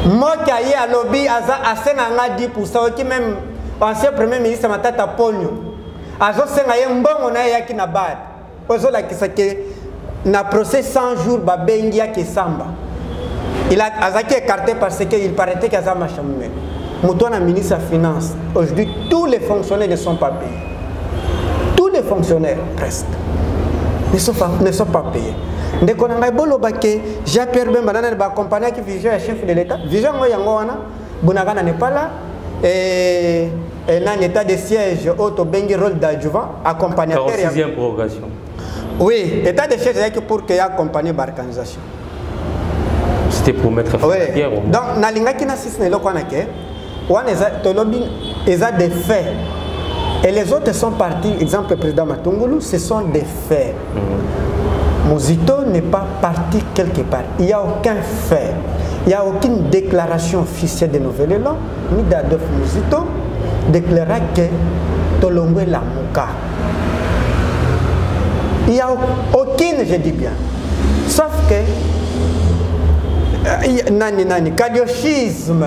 Speaker 2: moki aye alobi aza ase na nga 10 oki même ancien premier ministre matata polio azosenga ye mbongo na ye eyaki na bad ozolakisa ke na procès 100 jours babengi yaki esamba azalaki écarté parce que il paraîtait que aza machamumene moto wana ministre ya finance. Aujourd'hui tous les fonctionnaires ne sont pas payés. Tous les fonctionnaires presque ne sont pas, ne sont pas payés. Ndeko na ngai boloba ke jean pierre bemba nana baakompagnaki vision ya chef de l'état. Vision yango yango wana bunaka na nepala et un état de siège oyo tobengi rôle d'adjuvant accompagnateur
Speaker 1: sixième prorogation
Speaker 2: oui état de siège pour que accompagne baorganisation
Speaker 1: c'était pour mettre
Speaker 2: oui. pierre donc nalingaki na wana ke wana tolobi eza des faits. Et les autres sont partis. Exemple président matungulu ce sont des faits. Mm. Mozito n'est pas parti quelque part. Il n'y a aucun fait. Il n'y a aucune déclaration officielle de Nouvel Élan ni d'Adolphe Mozito déclara que Tolongwe la Mouka. Il n'y a aucune, je dis bien. Sauf que, euh, nani nani, cardiochisme,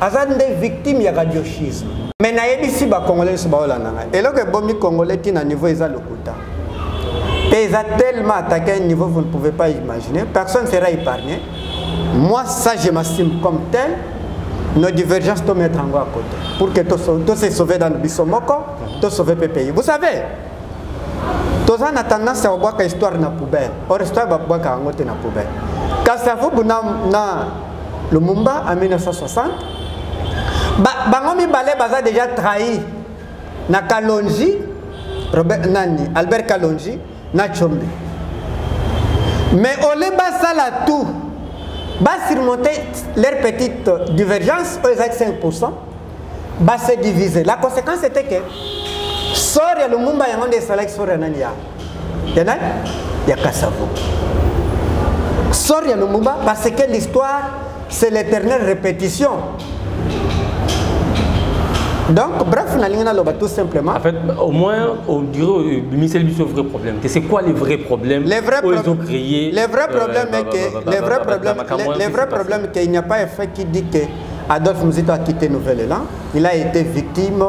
Speaker 2: aza nde victime ya cardiochisme. Mais nayebisi bakongolais nyonso baolanda ngai eloko ebomi congolais ti na niveau eza lokuta mpe eza tellement attaqué un niveau vous ne pouvez pas imaginer personne sera épargné moi ça je m'estime comme tel nos divergences to mettre yango à côté. Pour que to se sauver dans biso moko to sauver pe pays. Vous savez toza na tendance ya kobwaka histoire na poubelle. Or histoire babwaka yango te na poubelle. Kasi afubu na, na lumumba en 1960 ba, bango mibale baza déjà trahi na kalonji Robert, nani albert kalonji na chombe mais ole basala tout va surmonter leur petite divergence, eux 5%, va se diviser. La conséquence était que sor ya lumumba yango nde esalaki sor ya nani ya? Ya nani? Ya kasavo sor ya lumumba parce que l'histoire c'est l'éternelle répétition donc bref nalingi naloba tout simplement.
Speaker 1: En fait, au moins, on dirait, Michel Bissot, vrai problème. C'est quoi les vrais problèmes
Speaker 2: les vrais,
Speaker 1: ils ont créé
Speaker 2: les vrais problèmes que les vrais problèmes les, vrais problèmes qu'il n'y a pas un fait qui dit que Adolphe Mouzito a quitté Nouvelle-Élan il a été victime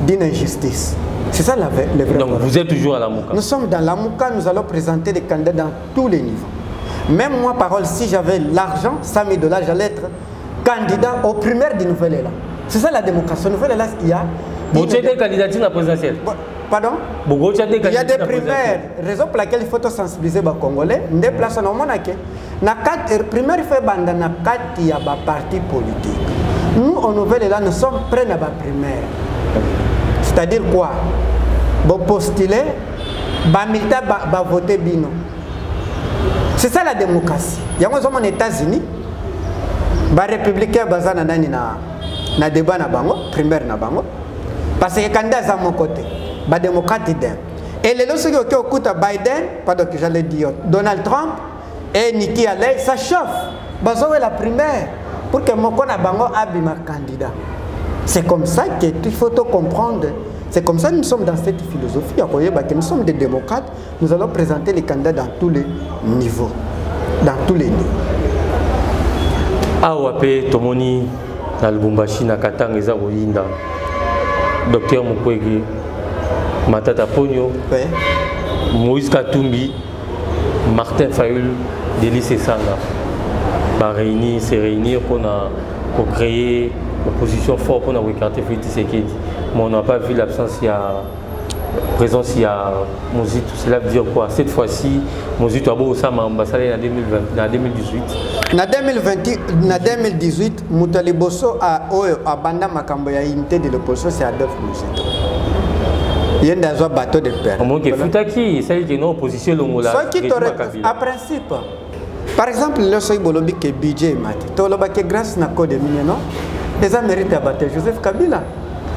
Speaker 2: d'une injustice. C'est ça la, le vrai
Speaker 1: Donc
Speaker 2: problème.
Speaker 1: vous êtes toujours à la Mouka.
Speaker 2: nous sommes dans la Mouka nous allons présenter des candidats dans tous les niveaux. Même moi parole si j'avais l'argent 100 000 dollars j'allais être candidat aux primaires du Nouvelle-Élan c'est ça la démocratie. Au Nouvelle-Élan il y a
Speaker 1: Bon, tu des candidatures à la présidentielle.
Speaker 2: Bon, pardon?
Speaker 1: Bon, des
Speaker 2: il y a des
Speaker 1: à la
Speaker 2: primaires. Raison pour laquelle il faut sensibiliser les congolais nde place na omona ke na kati er, primaire il faut banda na kati ya baparti politique nous au nouvelle là nous sommes prêts na baprimaire c'est-à-dire quoi? Bopostule bamilita bavote bino. C'est ça la démocratie. Yango ozomona états-unis barépublicain baza na nani na, na débat na bango primaire na bango. Parce que candidat aza moko te badémocrate idem et lelo soki oke okuta biden pardon que j'allais dire donald trump et niki alei ça chauffe. Bazowela primaire pour que moko na bango abima candidat. C'est comme ça que il faut te comprendre. C'est comme ça que nous sommes dans cette philosophie. Koyeba que nous sommes des démocrates. Nous allons présenter les candidats dans tous les niveaux. Dans tous les niveaux.
Speaker 1: Awa mpe tomoni na lubumbashi na katanga eza koyinda. Docteur mukwege matata ponio
Speaker 2: ouais.
Speaker 1: moïse katumbi martin fayul delis esanga baréunir se réunir mpona kocréer opposition fort mpona koécarte félix tshisekedi mais on n'a pas vu l'absence ya présence ya mozitu cela veut dire quoi. Cette fois-ci mozitu abosama basala ye na 2020 na 2018
Speaker 2: na 2020 na 2018 moto ya liboso a- oyo abanda makambo ya unité de l'opposition c'est adolphe mosito ye nde azwa bateau de pere
Speaker 1: omonke efutaki esaliki na opposition elongola
Speaker 2: soki
Speaker 1: régime
Speaker 2: tore
Speaker 1: ya
Speaker 2: a
Speaker 1: kabila
Speaker 2: principe par exemple lelo soki bolobi ke budget emati tolobaki grâce na code mine no eza mérite ya bato ya joseph kabila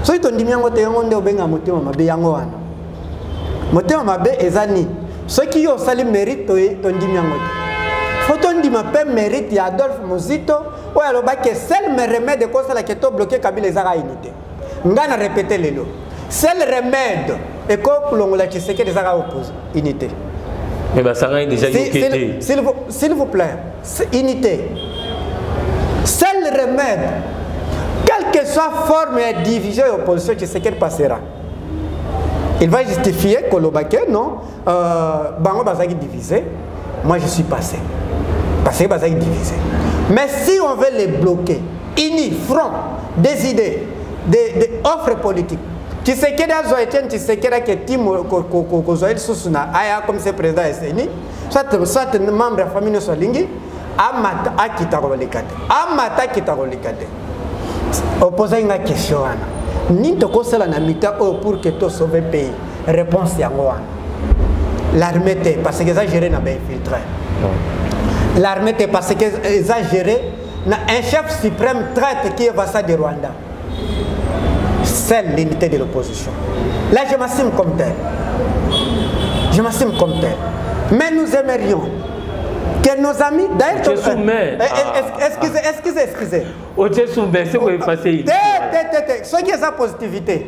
Speaker 2: soki tondimi yango te yango nde obenga motema mabe yango wana motema mabe eza nini soki yo osali mérite tondimi yango te. Fo tondima mpe mérite ya adolphe mozito oyo alobaki sel me remède ekosalaki to bloke kabila ezaka unité ngai na répété lelo. Sel remède ekokolongola tshisekedi ezaka unité
Speaker 1: mais basangani déjà yoke
Speaker 2: S'il
Speaker 1: te.
Speaker 2: s'il vous, s'il vous plaît, unité. Seul remède, quelle que soit forme et division et opposition, tu sais qu'elle passera. Il va justifier Kolobake, non euh, Bango Bazaki divisé, moi je suis passé. Parce que Bazaki divisé. Mais si on veut les bloquer, unis, front, des idées, des, des offres politiques, tshisekedi azwa etienne tshisekedi aketi kozwa ye lisusu na aya comme se président ya seni soit membre ya famille nyonso alingi amata akita koleka te amata akita koleka te opozai nga question wana nini tokosala na mita pour que tosauve pays réponse yango wana l'armée te parce que eza géré na bainfiltré l'armée te parce que eza géré na un chef suprême traite qui est vassal de rwanda c'est l'unité de l'opposition. Là, je m'assume comme tel. Je m'assume comme tel. Mais nous aimerions que nos amis... D'ailleurs, Eh, eh, excusez, excusez, excusez. té, té, té. Ce qui est sa positivité.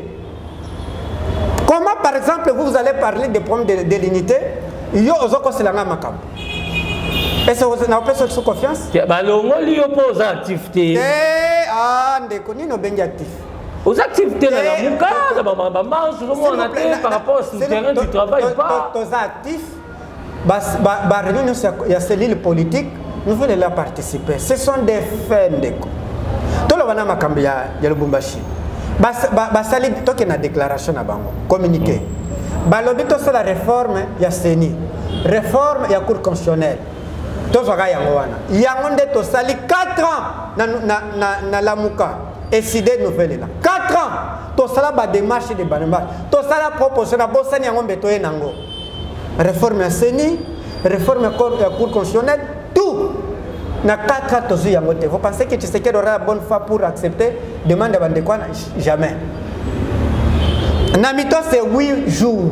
Speaker 2: Comment, par exemple, vous, vous allez parler des problèmes de, de l'unité Yo, ozoko selanga makambo. Est-ce que vous n'avez pas cette confiance
Speaker 1: balongoli yo mpo oza actif te
Speaker 2: Eh, ah, ndeko, nini obengi actif
Speaker 1: oza actif te na
Speaker 2: Eh,
Speaker 1: lamuka na bamarche ozomona te par rapport au du travail pas
Speaker 2: actif baréunion nyonso ya cellule politique nous voulons la participer. Ce sont des faits ndeko. Toloba na makambo ya lubumbashi. Bas- ba- basali toke na déclaration na bango communiqué. Balobi tosala réforme ya seni réforme ya cour constitutionnelle. Tozwaka yango wana. Yango nde tosali 4 ans na, na, na, na lamuka eside nouvelle ela 4 ans tosala badémarche de badémarche tosala proposition na bosani yango mbe toye nango réforme ya seni réforme cour, constitutionnelle tout. Na 4 ans tozwi yango te vous pensez que tshisekedi aura la bonne foi pour accepter demande ya bandeko wana jamais. Na mito c'est 8 jours.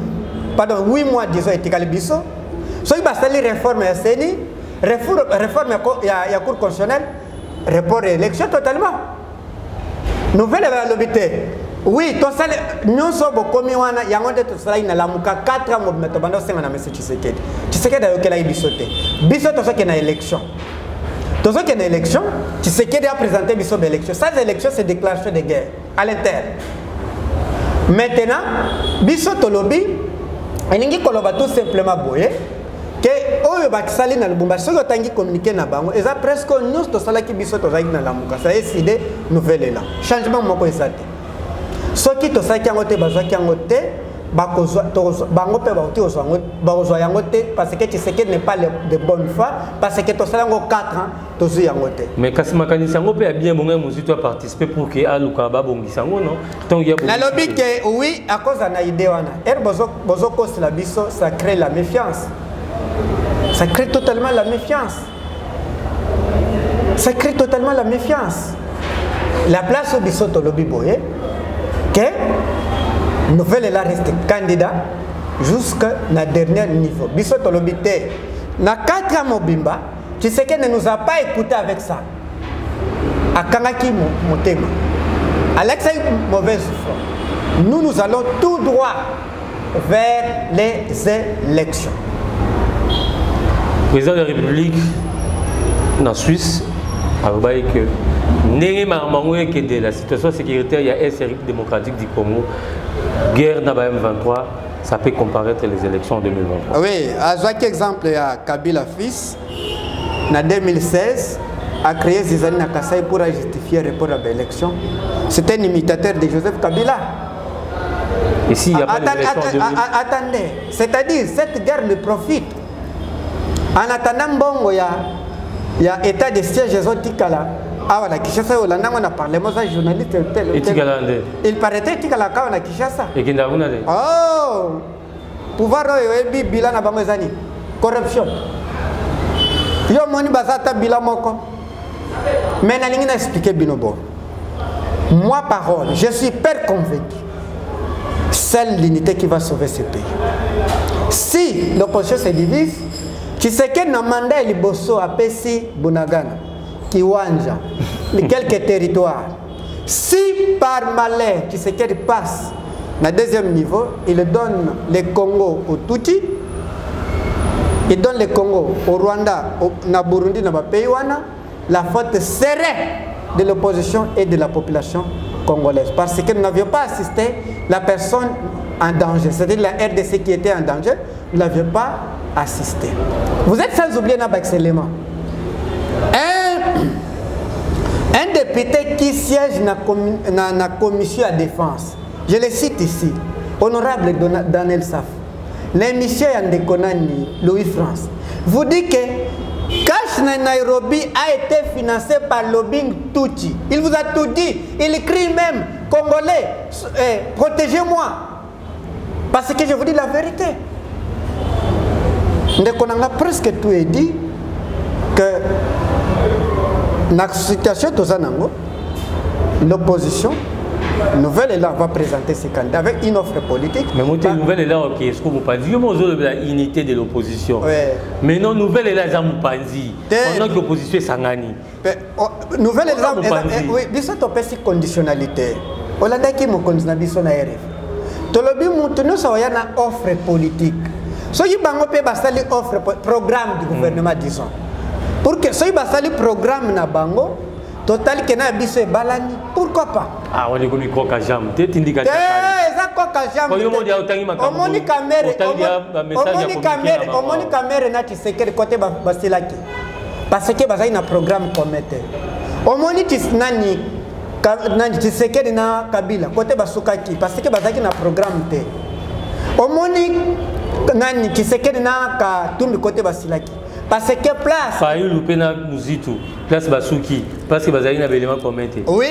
Speaker 2: Pardon 8 mois disons etikali biso soki basali réforme ya seni réforme réforme ya co- ya, ya cour constitutionnelle report élection totalement. Nouvelle balobi te oui tosali nyonso bokomi wana yango nde tosalaki na lamuka 4 ans mobima tobanda osenga na mese tshisekedi. Tshisekedi ayokelaki biso te. Biso tozokende na élection. Tozokende na élection tshisekedi apresente biso baélection sans élection c'est déclaration de guerre à l'interne. Maintenant biso tolobi elingi koloba tout simplement boye ke oyo basali communiqué na presque nyonso tosalaki biso tozalaki na lamuka. Ça eside nouvelle changement moko eza soki tosalaki yango te bazwaki yango te bango mpe bakoki bakozwa yango te parce que tshisekedi n'est pas de bonne foi parce que tosala yango 4 ans tozwi yango te.
Speaker 1: Mais kasi makanisi yango mpe ya bien bongai mosusu aparticipe pour ke aluka babongisa yango non? Ntongo
Speaker 2: nalobi ke oui à cause na idée wana ere bozokosela biso ça crée la méfiance. Ça crée totalement la méfiance. Ça crée totalement la méfiance. La place oyo biso tolobi boye ke nouvelle ela reste candidat jusque na dernier niveau. Biso tolobi te na 4 ans mobimba tshisekedi ne nous a pas écouté avec ça. Akangaki mo- motema. Alexei mauvaise foi. Nous nous allons tout droit vers les élections.
Speaker 1: Président de la république na suisse alobaki ke ndenge makambo yango ekende la situation sécuritaire ya est démocratique du congo. Guerre na ba m23 ça peut comparaître les élections en 2023
Speaker 2: oui azwaki exemple ya kabila fils na 2016 a créé zizali na kasai pour justifier report ya baélection c'est un imitateur de joseph kabila.
Speaker 1: Et s'il n'y a pas
Speaker 2: Attendez,
Speaker 1: d'élection en 2000
Speaker 2: attendez, attendez. c'est-à-dire cette guerre le profite. En attendant mbongo ya, ya état de siège ezotikala awa na kinshasa oyo olandango na parlement oza journaliste
Speaker 1: etikala nde
Speaker 2: il paraît etikala awa na kinshasa.
Speaker 1: Ekendaka kuna te
Speaker 2: oh! Pouvoir oyo oyebi bila na bango eza nini corruption. Yo omoni baza ata bila moko mais nalingi na explike bino bo. Moi parole je suis père convaincu. Seule l'unité qui va sauver ce pays. Si l'opposition se divise tshisekedi na mandat ya liboso apesi bunagana kiwanja. Quelques territoires si par malheur tshisekedi passe na deuxième niveau il donne le congo au tuti il donne le congo au rwanda au, burundi bapays wana. La faute serait de l'opposition et de la population congolaise. Parce que nous n'avions pas assisté la personne en danger. C'est-à-dire la rdc qui était en danger nous n'avions pas assisté. Vous êtes sans oublier Nabak un député qui siège na, na commission à défense. Je le cite ici honorable Daniel Saf. L'émission ya Ndekonani Louis France. Vous dit que Cash na Nairobi a été financé par Lobbying Tucci il vous a tout dit. Il crie même Congolais eh, protégez-moi. Parce que je vous dis la vérité. Ndeko na nga presque tout est dit que na situation toza nango l'opposition nouvelle élan va présenter ses candidats avec une offre politique.
Speaker 1: Mais mote
Speaker 2: Ba-
Speaker 1: nouvelle ela ok est-ce que mopanzi yo mo ozolobela unité de l'opposition.
Speaker 2: Ouais.
Speaker 1: mais non nouvelle ela eza mopanzi
Speaker 2: Te-
Speaker 1: pendant que opposition esangani
Speaker 2: Pe- o- nouvelle
Speaker 1: mopanzi.
Speaker 2: eza- eh, oui, biso topesi conditionnalité. Olandaki mokonzi na biso na rf tolobi mutu nyonso oya na offre politique. Soki bango mpe basali offre programme du gouvernement disons pour que soki basali programme na bango totali ke na biso ebalani. Pourquoi pas?
Speaker 1: Awalikoni koka jambe. Te tindika
Speaker 2: te eh, eza koka jambeomoni camere nati sekere kote basilaki. Parce que bazali na programme kome te omoni nani? Nani? Tisekedi na kabila kote basukaki. Parce que bazalaki na programme te. Omoni nani? Tisekedi na katumbi kote basilaki. Parce que place
Speaker 1: fayulu mpe na muzitu place basuki parce que bazali na baélément commun te
Speaker 2: Oui,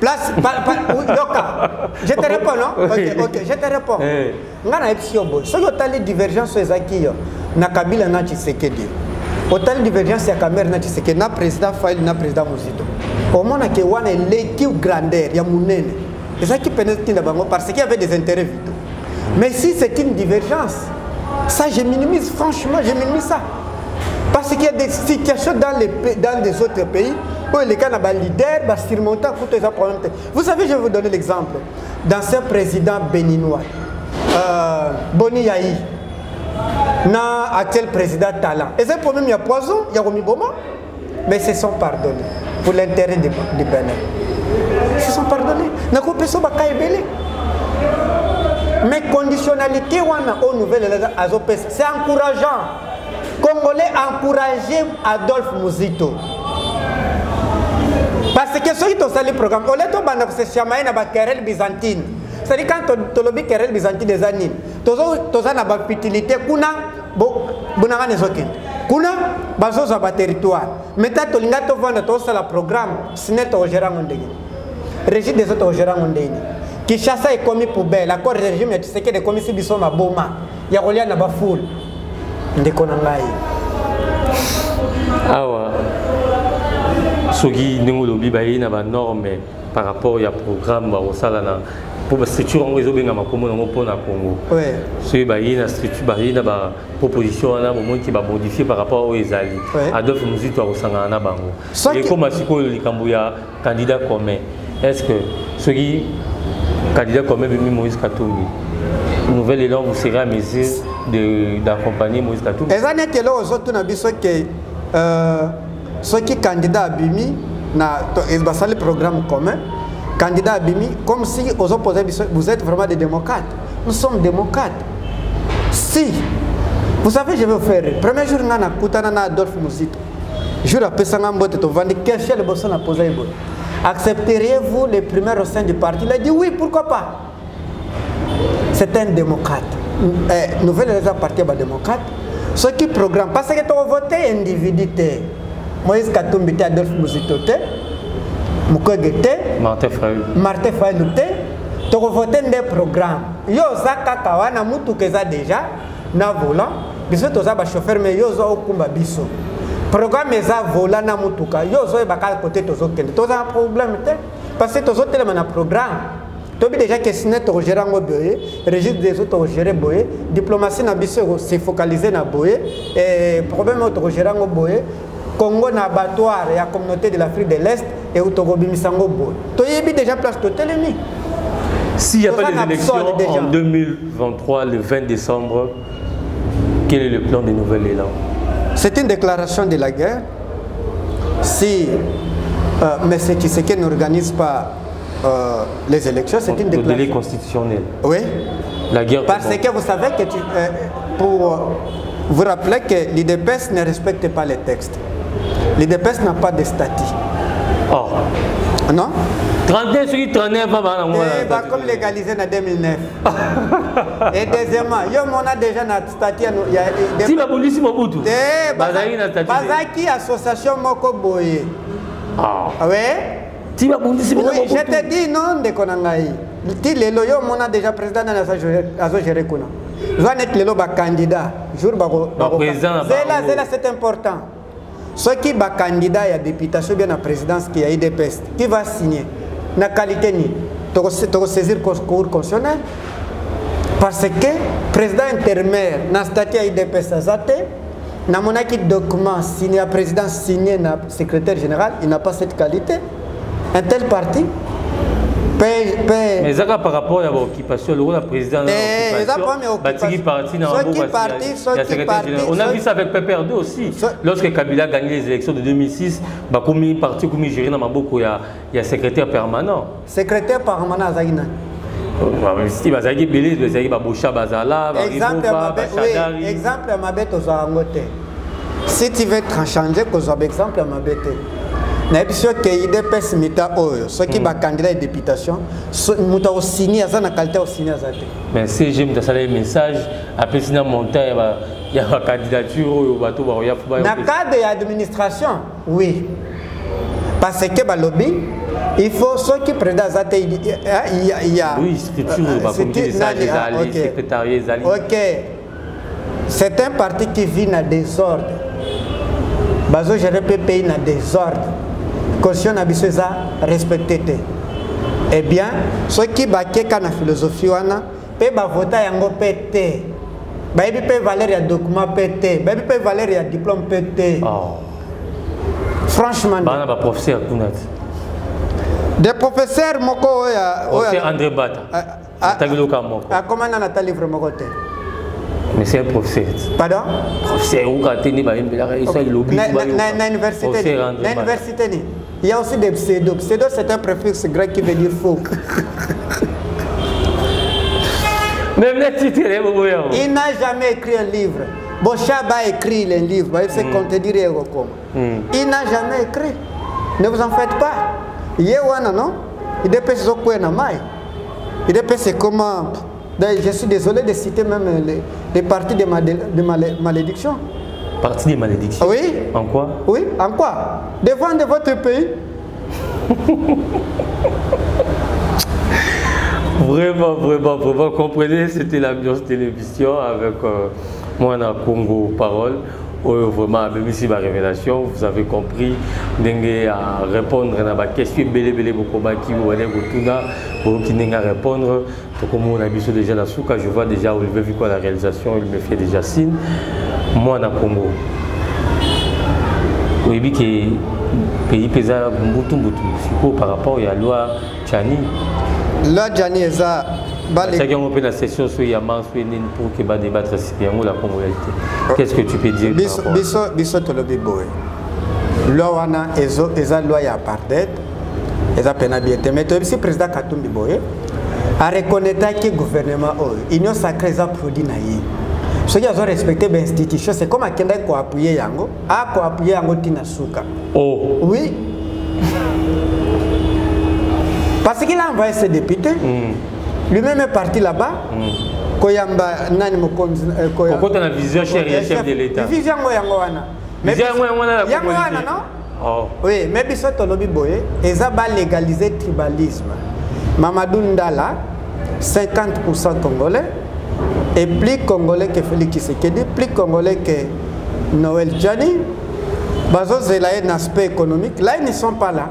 Speaker 2: place. Pa, pa, oui, Yoka, je te réponds, non? Ok,
Speaker 1: Oui.
Speaker 2: ok, je te réponds.
Speaker 1: Eh.
Speaker 2: nga na yebi yo boye soki otali divergence oyo ezalaki yo? Na kabila na tshisekedi otali divergence ya kamere na tshisekedi na président faili na président mozito omonake wana eleki grandeur ya monene Et ça qui pénètre bango parce qu'il y avait des intérêts vitaux. Mais si c'est une divergence, ça je minimise, franchement, je minimise ça. Parce qu'il y a des situations dans les, autres pays où les ont leader va surmonter tous les problèmes. Vous savez, je vais vous donner l'exemple. D'ancien président béninois, euh, Boni Yahi, na actuel président Talent? Et c'est problème, il y a poison, il y a Romi Boma, mais ils se sont pardonnés pour l'intérêt du Bénin. Ils se sont pardonnés. Na peso ba kaibele. Mais conditionnalité wana au nouvelle c'est encourageant. Congolais encourager Adolphe Muzito. Parce que ceux qui ont sali programme, au lieu de se chamailler na ba querelle byzantine. C'est-à-dire quand tu querelle byzantine des années, toza na ba futilité kuna bo bonanga nezoki. Kuna bazoza ba territoire. Meta to vanda to sala programme, sine to gérant. Régime des autres gérant. Kishasa est commis poubelle, accord régime ya si biso maboma. Ya. Ndeko na ngai.
Speaker 1: Awa soki ndenge olobi baye na banorme par rapport ya programme bakosala na mpo bastructure yango ezobengama nkombo nango mpo na congo. Soki baye na structure baye na baproposition wana bomoniki bamodifie par rapport oyo ezali. Adolphe mozito akosangana na bango. Ekóma sikoyo likambo ya candidat commun. Est ce que soki candidat commun bemi moïse katumbi nouvelle élan vous serez à mesure d'accompagner Moïse Katumbi.
Speaker 2: Eza neti eloko ozotuna biso ke euh, soki candidat abimi basali programme commun. Candidat abimi comme si ozopose biso vous êtes vraiment des démocrates. Nous sommes démocrates. Si vous savez je vous faire premier jour nga nakutana na adolphe muzito. Jour apesanga mbote tovandi question liboso na posa ye boye accepteriez-vous les primaires au sein du parti? Il a dit oui pourquoi pas? C'est un démocrate. Eh, nouvelle eza parti ya démocrate. Soki programme parce que tokovote individu te moïse katumbi te adolphe muzito te mukwege te martin fayulu te tokovote nde programme yo oza kaka wana mutuka eza déjà na volant. Biso toza bachauffeur mais yo oza okumba biso. Programme eza volant na mutuka yo ozoyebaka kote tozokende toza na problème te parce que tozotelema na programme tobi déjà que sine tokogere yango boye registre des autres tokogere boye diplomatie na biso se focaliser na boye problème oyo tokogere yango boye congo na abattoir ya communauté de l'afrique de l'est et tokobimisa yango boye toyebi déjà place totelemi
Speaker 1: S'il n'y a pas les élections en 2023, le 20 décembre, quel est le plan de Nouvel Élan?
Speaker 2: C'est une déclaration de la guerre. Si euh, M. Tshisekedi n'organise pas euh, les élections, c'est une déclaration.
Speaker 1: Le délai constitutionnel.
Speaker 2: Oui.
Speaker 1: La guerre.
Speaker 2: Parce que vous savez que tu, euh, pour vous rappeler que l'IDPS ne respecte pas les textes. L'IDPS n'a pas de statut.
Speaker 1: Oh.
Speaker 2: Non?
Speaker 1: 31 sur 39
Speaker 2: eh, va comme légalisé en 2009. Et deuxièmement, yo on a déjà notre statut il y a
Speaker 1: Si ba polisi mobutu.
Speaker 2: Eh, bazaki na statut. Bazaki association moko boye.
Speaker 1: Ah.
Speaker 2: Ouais? Oui, je te dis non ndeko na ngai. Ti lelo yo omona déjà président nani azogere kuna. Zwa neti lelo bacandidat jour zela zela c'est important. Soki bacandidat ya députation bien na présidence ki ya idps qui va signer na qualité nini tokosaisir cour constitutionnel parce que président intermaire na statut ya idps aza te namonaki document signé ya président signé na secrétaire général il n'a pas cette qualité un tel parti
Speaker 1: paye, paye. Mais ça par rapport à l'occupation, le rôle du président
Speaker 2: batiki
Speaker 1: parti On a vu ça avec PPR2 aussi. Lorsque Kabila a gagné les élections de 2006, Bakoumi parti comme géré dans Maboko, il y a secrétaire permanent.
Speaker 2: Secrétaire permanent à Zaïna.
Speaker 1: si bazalaki ebele ezalaki babosha bazala
Speaker 2: exemple mabe tozwaka yango te si tu veux changer kozwa baexemple mabe te nayebi so ke idps mita oyo soki mm. bacandidat ya députation moto akosini aza na qualité akosini aza te.
Speaker 1: Mais cg moto asala ye message apesi na montant ya bacandidature oyo bato bakoya
Speaker 2: na cadre ya administration oui. Parce que balobi il faut soki président aza te ok. c'est un parti qui vit na désordre. Bazogere mpe pays na désordre constitution na biso eza respecte te. Eh bien soki bakeka na philosophie wana mpe bavota yango mpe te. Bayebi mpe valeur ya document mpe te. Bayebi mpe valeur ya diplôme mpe te.
Speaker 1: Oh.
Speaker 2: franchement
Speaker 1: bana baprofesseur kuna ti
Speaker 2: de professeur moko oyo
Speaker 1: professeur andré bata.
Speaker 2: Ah, ah,
Speaker 1: atangiloka moko.
Speaker 2: akomana na ta livre moko te?
Speaker 1: Un professeur.
Speaker 2: Pardon?
Speaker 1: Professeur oka te nde bayembelaka esa lobi
Speaker 2: na, na, na, na université ni, il y a aussi des pseudo pseudo c'est un préfixe grec qui veut dire faux il n'a jamais écrit un livre. Bochab a écrit les livres bah, c'est contredire Eurocom
Speaker 1: Mm.
Speaker 2: il n'a jamais écrit. Ne vous en faites pas. Ye wana non? Il dépêche zokwena mai il dépêche comment? D'ailleurs, je suis désolé de citer même les, les parties de, ma, de malé- malédiction
Speaker 1: partie des malédictions.
Speaker 2: Oui.
Speaker 1: En quoi?
Speaker 2: Oui, en quoi? Devant de votre pays.
Speaker 1: Vraiment, vraiment, vraiment, comprenez, c'était l'ambiance télévision avec euh, moi dans Congo Parole. oyo vraiment abimisi barévélation vous avez compris ndenge à répondre na baquestion bokobaki bobale kotuna boyoki ndenge à répondre. Tokomona biso déjà na suka je vois déjà olivier viko à la réalisation il me fait déjà signe moi na congo. Oyebi ke pays mpe eza mbutumbutu sikoyo par rapport ya loi chani
Speaker 2: loi jani eza
Speaker 1: atiaki yango mpe na session so ya mars mpe nini pour ke badébattre yango la congolalité. Qu'est-ce que tu peux dire
Speaker 2: biso biso tolobi boye. Loi wana eza loi ya apartheid eza mpena bien te. Mais toyebisi président katumbi boye areconnaitraki gouvernement oyo union sacré eza produit na ye soki azorespecte bainstitution c'est comme akendaki koappuye yango. Akoappuye yango ntina suka.
Speaker 1: Oh.
Speaker 2: Oui. Parce qu'il a envoyé ses députés.
Speaker 1: Mm.
Speaker 2: lui-même est parti là-bas. Koyamba nani mokonzi eh,
Speaker 1: kokota na vision ya chef de l'état.
Speaker 2: vision yango yango wana.
Speaker 1: Yango wana
Speaker 2: non?
Speaker 1: Oh.
Speaker 2: Oui mais biso tolobi boye eza balégaliser tribalisme. Mamadou ndala 50% congolais et plus congolais que félix kisekedi plus congolais que noël jani bazozela na aspect économique. Là ils ne sont pas là.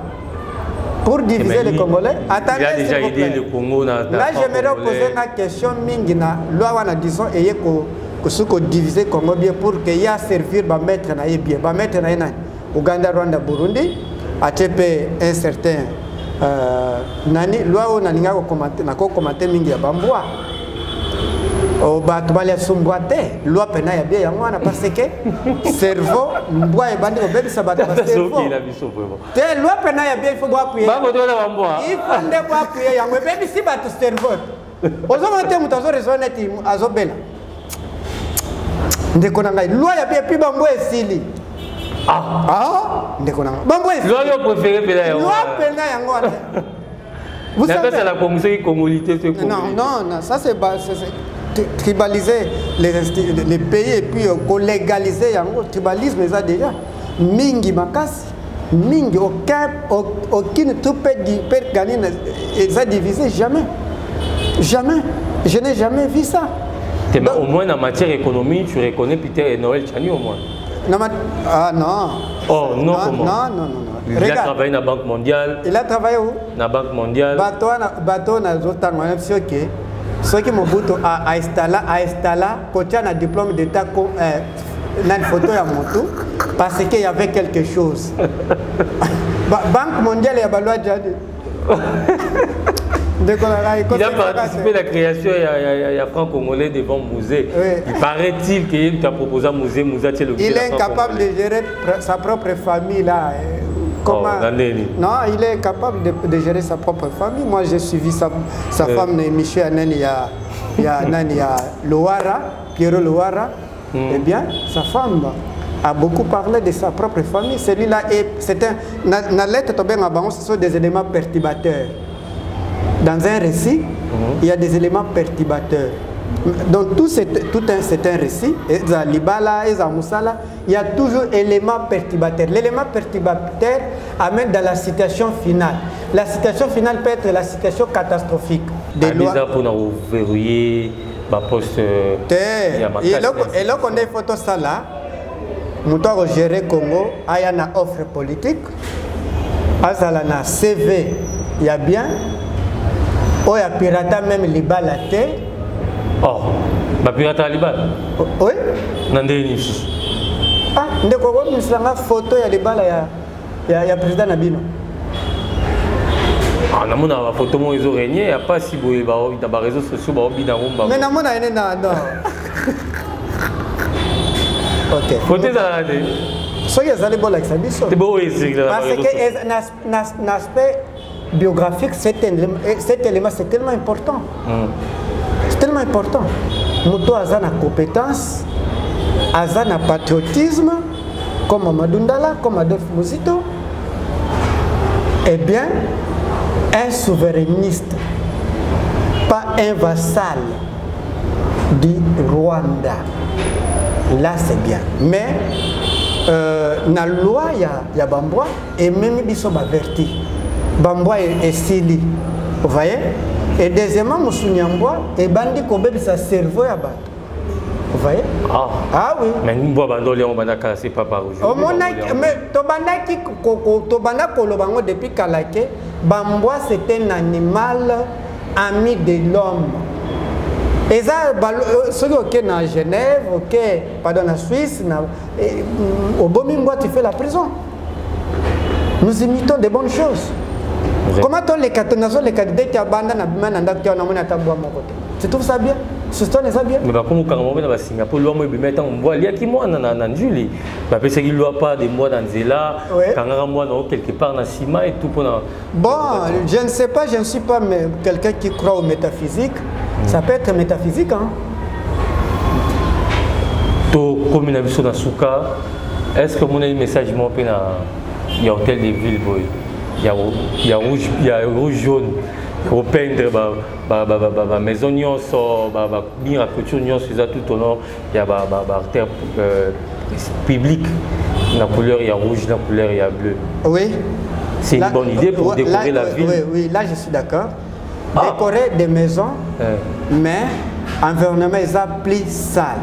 Speaker 2: Pour diviser
Speaker 1: mais
Speaker 2: les
Speaker 1: lui,
Speaker 2: congolais attendez
Speaker 1: il a déjà aidé le Congo na na
Speaker 2: là j'aimerais poser une question mingi na. Loi wana disons eye ko kosu kodiviser congo bien pour que ye aservir bamaître na ye bien. Bamaître na ye nani uganda rwanda burundi. Mpe un certain euh, nani loi oyo nalinga nakokomante mingi ya bambwa Oh, bato baliaso mbwa te. Lwa pena ya bie yango wana parce ke cerveau mbwa ebandi kobebisa bato te lwa pena ya
Speaker 1: bie
Speaker 2: ifo bwapuyeifo nde bwapuye yango ebebisi bato cerveau. Te ozomona te moto azoresoa neti azobela ndeko na ngai lwa ya bie mpi bambwa esili.
Speaker 1: Ah,
Speaker 2: ndeko na ngai.
Speaker 1: Bambwa esililwa pena yango
Speaker 2: wana Vous savez,
Speaker 1: la commission congolité, c'est
Speaker 2: Non, non, non, ça c'est. Tribaliser les, les pays et puis euh, légaliser yango. Tribalisme eza déjà mingi makasi mingi. Aucun au- aucune troupe peut gagner na- eza divisé. Jamais. Jamais. Je n'ai jamais vu ça. Donc-
Speaker 1: au moins en matière économique tu reconnais Peter et Noël Chani au moins.
Speaker 2: Non, ah non.
Speaker 1: Oh, non, comment
Speaker 2: non non non non.
Speaker 1: Il a
Speaker 2: regarde.
Speaker 1: travaillé na banque mondiale.
Speaker 2: Il a travaillé où?
Speaker 1: Na banque mondiale.
Speaker 2: Bato wana bato oyo nazotanga wana biso ke soki mobutu a- ainstalla ainstalla kotia na diplôme d'état ko- eh, nani photo ya motu parce que y avait quelque chose. Ba- banque mondiale ya balwa jadi
Speaker 1: Il a participé à la création il y a franc congolais devant musée.
Speaker 2: Oui.
Speaker 1: Il paraît-il qu'il t'a proposé musée tu le
Speaker 2: il est incapable de gérer sa propre famille là eh, comment
Speaker 1: Oh,
Speaker 2: non il est capable de, de gérer sa propre famille. Moi j'ai suivi sa, sa
Speaker 1: Euh.
Speaker 2: femme émission ya nani ya ya nani ya Loara Pierrot Loara
Speaker 1: Mm.
Speaker 2: eh bien sa femme a beaucoup parlé de sa propre famille. Celui-là est c'est un na lettre ce sont des éléments perturbateurs. Dans un récit, il y a des éléments perturbateurs. Donc tout, tout un, c'est un récit, et za Libala, et za Moussala, il y a toujours élément perturbateur. L'élément perturbateur amène dans la situation finale. La situation finale peut être la situation catastrophique. Des lois. Eloko eloko nde ifo tosala moto akogere congo. Aya na offre politique. Azala na cv ya bien. Oyo apirata même libala te
Speaker 1: oh bapirata ya libala
Speaker 2: oui.
Speaker 1: Na ndenge
Speaker 2: ndeko komimisanga photo ya libala ya, ya, ya président na bino
Speaker 1: Ah, namona bafoto moko ezoregne ya pasi boye na bareseau sociaux baobi nango
Speaker 2: mais
Speaker 1: mba
Speaker 2: namona ene na non.
Speaker 1: Foto ezalaka te
Speaker 2: soki ezali bolakisa biso.
Speaker 1: Ezirikila na
Speaker 2: aspect biographique cet élément, cet élément c'est tellement important.
Speaker 1: Hmm.
Speaker 2: c'est tellement important. Moto aza na compétence aza na patriotisme comme Amadou Ndala comme Adolphe Muzito eh bien un souverainiste pas un vassal du Rwanda. Là c'est bien. Mais euh, na loi ya, bambwa ememi biso baverti bambwa e- esili vous voyez? Et deuxièmement mosunyambwa ebandi kobebisa cerveau ya bato voyez
Speaker 1: ah.
Speaker 2: Ah oui.
Speaker 1: Mais mbwa bandoli yango
Speaker 2: tobandaki tobanda koloba yango depuis kala ke bambwa c'est un animal ami de l'homme. Eza euh, soki oke na genève oke pardon na suisse na obomi mbwa tu fais la prison. Nous imitons de bonnes choses. Comment toleka to nazoleka dete ya banda na bima na ndako te wana namoni ata bwa moko te tu trouves ça bien? Suston eza bien?
Speaker 1: Mais bakomokanga bango na basingapour lwa mo ebima ntango mbwa aliaki mwana na njuli bapesaki lwa pa de mbwa na nzela kangaka mwana o quelque part na nsima et tout mpona
Speaker 2: Bon, je ne sais pas, je ne suis pas quelqu'un qui croit au métaphysique. Ça peut être métaphysique, hein.
Speaker 1: tokomi na biso na suka est ce que omoneli message moko mpe na ya hôtel de ville boye ya ro- ya rouge ya rouge jaune kopeindre bamaison nyonso babinga culture nyonso eza tout au long ya baartère publique na couleur ya rouge na couleur ya bleu
Speaker 2: Oui.
Speaker 1: C'est une bonne idée pour décorer la ville.
Speaker 2: Oui, oui, là je suis d'accord.
Speaker 1: Ah.
Speaker 2: Décorer des maisons,
Speaker 1: Euh,
Speaker 2: mais environnement est plus sale.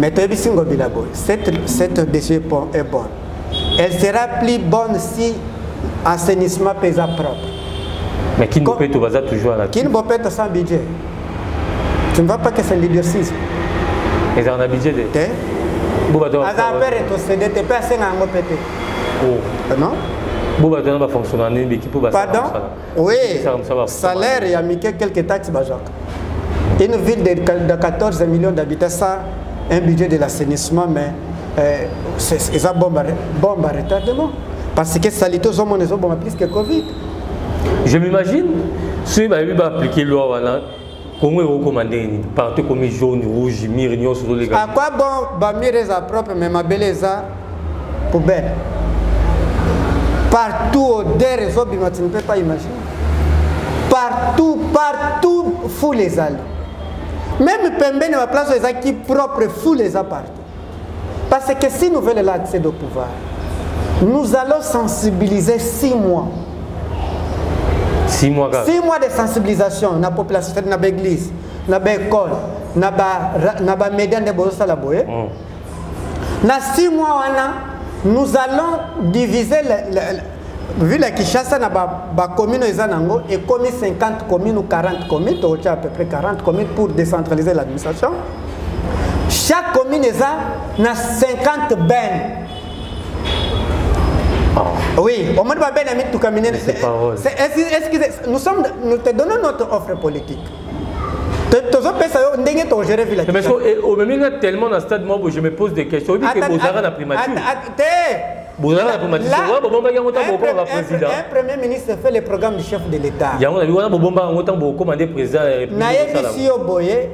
Speaker 2: Mais tu as Bilabo, cette, cette décision est bonne. Elle sera plus bonne si assainissement pesa propre.
Speaker 1: Mais
Speaker 2: Comme-
Speaker 1: mpe to baza toujours na
Speaker 2: Qui ne peut pas être sans budget Tu ne vois pas que c'est l'idiocisme.
Speaker 1: ezala na budget te
Speaker 2: T'es
Speaker 1: bo bato
Speaker 2: aza mpe retrocédé te mpe asenga yango mpe te non
Speaker 1: bo bato wana bafonctionnaire nini beki mpo
Speaker 2: pardon oui salaire ya mike quelques taxes bazwaka une ville de, de 14 millions d'habitants ça un budget de l'assainissement mais euh, c'est- eza bombe à- à retardement parce que salite ozomona ezoboma plus que covid
Speaker 1: je m'imagine soki bayebi baapplike loi wana kongo ekokoma ndenge nini partout ekomi jaune rouge mire nyonso ozoleka
Speaker 2: quoi bon bamire eza propre mais mabele eza poubelle? Partout odeur ezobima tu ne peux pas imaginer. Partout partout foule ezali même pembeni baplace oyo ezaki propre foule eza partout. Parce que si nous veulent l'accès au pouvoir nous allons sensibiliser six mois
Speaker 1: six mois kaka
Speaker 2: six mois de sensibilisation na population c'est-à-dire na baéglise na baécole na ba- bamédia nde bozosala boye
Speaker 1: Mm.
Speaker 2: na six mois wana nous allons diviser le, le, le, ville ya kinshasa na bacommune oyo eza nango ekomi 50 communes ou 40 communes tokotia à peu près 40 communes pour décentraliser l'administration. Chaque commune eza na 50 bene Oui, au moins de bien ami tout caminer.
Speaker 1: c'est.
Speaker 2: Excusez, nous sommes, nous te donnons notre offre politique.
Speaker 1: Mais que omemi nga tellement na stade moko je me pose des questions. Oyebi ke bozalaka na primature
Speaker 2: te
Speaker 1: bozalaka na primature yango ntango
Speaker 2: un premier ministre fait le programme du chef de l'état.
Speaker 1: Yango nabi wana bobombaka yango ntango bokoma nde président république
Speaker 2: nayebisi yo boye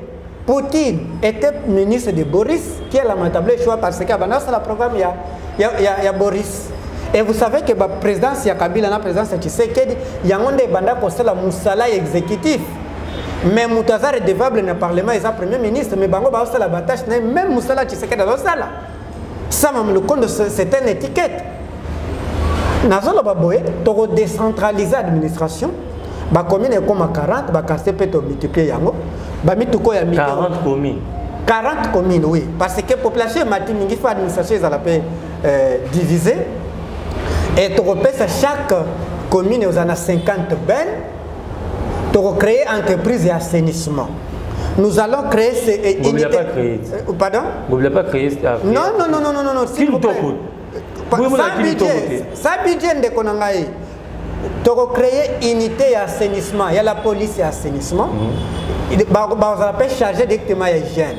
Speaker 2: poutine était ministre de boris qui est lamentable choix parce que abanda osala programme ya, ya, ya, ya boris et vous savez que baprésidence ya kabila na présidence ya tshisekedi yango nde ebanda kosala mosala ya exécutif. Mais moto aza redevable na parlement eza premier ministre mais bango baosala batashe na ye même mosala ya tshisekedi azosala. Ça le compte c'est une étiquette. Nazoloba boye tokodécentralize administration. Bacommune ekoma 40 bakartier mpe tomultiplie yango. Bamituko ya mike
Speaker 1: 40 communes.
Speaker 2: 40 communes oui. Parce que population emati mingi fo administration ezala mpe euh, divisé et tokopesa chaque commune ozala na 50 bene créer entreprise et assainissement. Nous allons créer ces
Speaker 1: Vous ne pas créé.
Speaker 2: Euh, Pardon?
Speaker 1: Vous ne pas créé
Speaker 2: Non, non, non, non, non, non.
Speaker 1: S'il vous plaît.
Speaker 2: Sans budget, sans budget de Konangaï. Toko créer unité et assainissement. Il y a la police et assainissement. Ils appelle chargé directement les hygiène.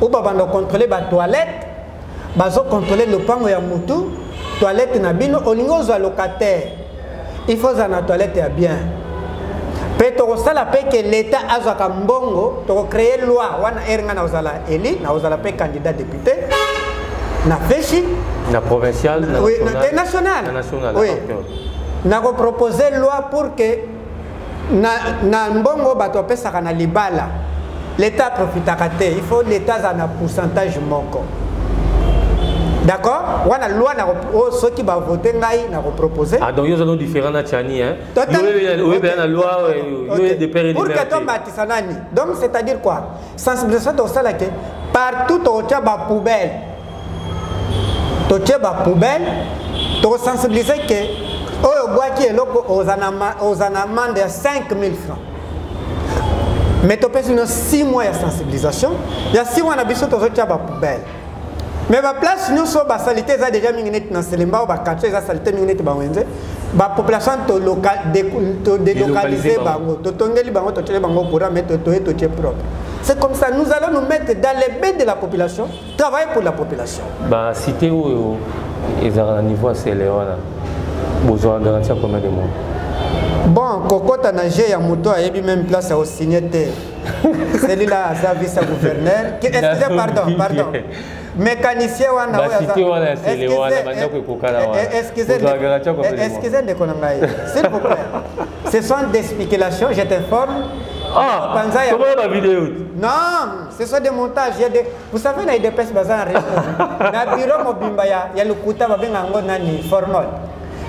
Speaker 2: Ou bah contrôler la toilette, bazo contrôler le pango ya mutu, toilette na bino, olingo za locataire. Il faut za na toilette ya bien. mpe tokosala mpe ke l'état azwaka mbongo tokocreye loi wana ere nga nakozala eli nakozala mpe candidat député na feshi
Speaker 1: na provincial na
Speaker 2: oui,
Speaker 1: national,
Speaker 2: na, national.
Speaker 1: na national
Speaker 2: oui. nakopropose loi pour que na, na mbongo bato bapesaka na libala l'état aprofitaka te il faut l'état aza na pourcentage moko d'accord wana loi oyo soki bavote ngai nakopropose
Speaker 1: ah donc yo ozano différent na tiani oyebela na loi yo de père et de
Speaker 2: pour que tomatisa nani donc c'est à dire quoi? Sensibilisation tokosala ke partout tokotya bapoubelle totye bapoubelle tokosensibilize ke oyo obwaki eloko oza na amande ya 5000 francs. Mais topesi bino 6 mois ya sensibilisation. Ya 6 mois na biso tozotya bapoubelle mais baplace nyonso basali te eza déjà mingi neti na selemba oyo bakantier eza sali te mingi neti bawenze bapopulation todélocalize bango. totongeli bango totyeli bango courant mais toye totye propre. C'est comme ça nous allons nous mettre dans les bains de la population travailler pour la population.
Speaker 1: Bacité oyo ezalaka na niveau ya sele wana bozwaka garantie ya combien de mois
Speaker 2: bon kokota na g ya moto ayebi même place ya kosigne te celila aza vice gouverneur. Excusez pardon pardon mécanicien wana excusez ndeko na ngai s'il vous plaît ce sont des spéculations je t'informe
Speaker 1: Ah, comment la vidéo?
Speaker 2: Non, ce sont des montages. Il y a des... Vous savez, il y a des personnes qui sont na bureau mobimba ya ya lukuta babenga ngo nani? Formol.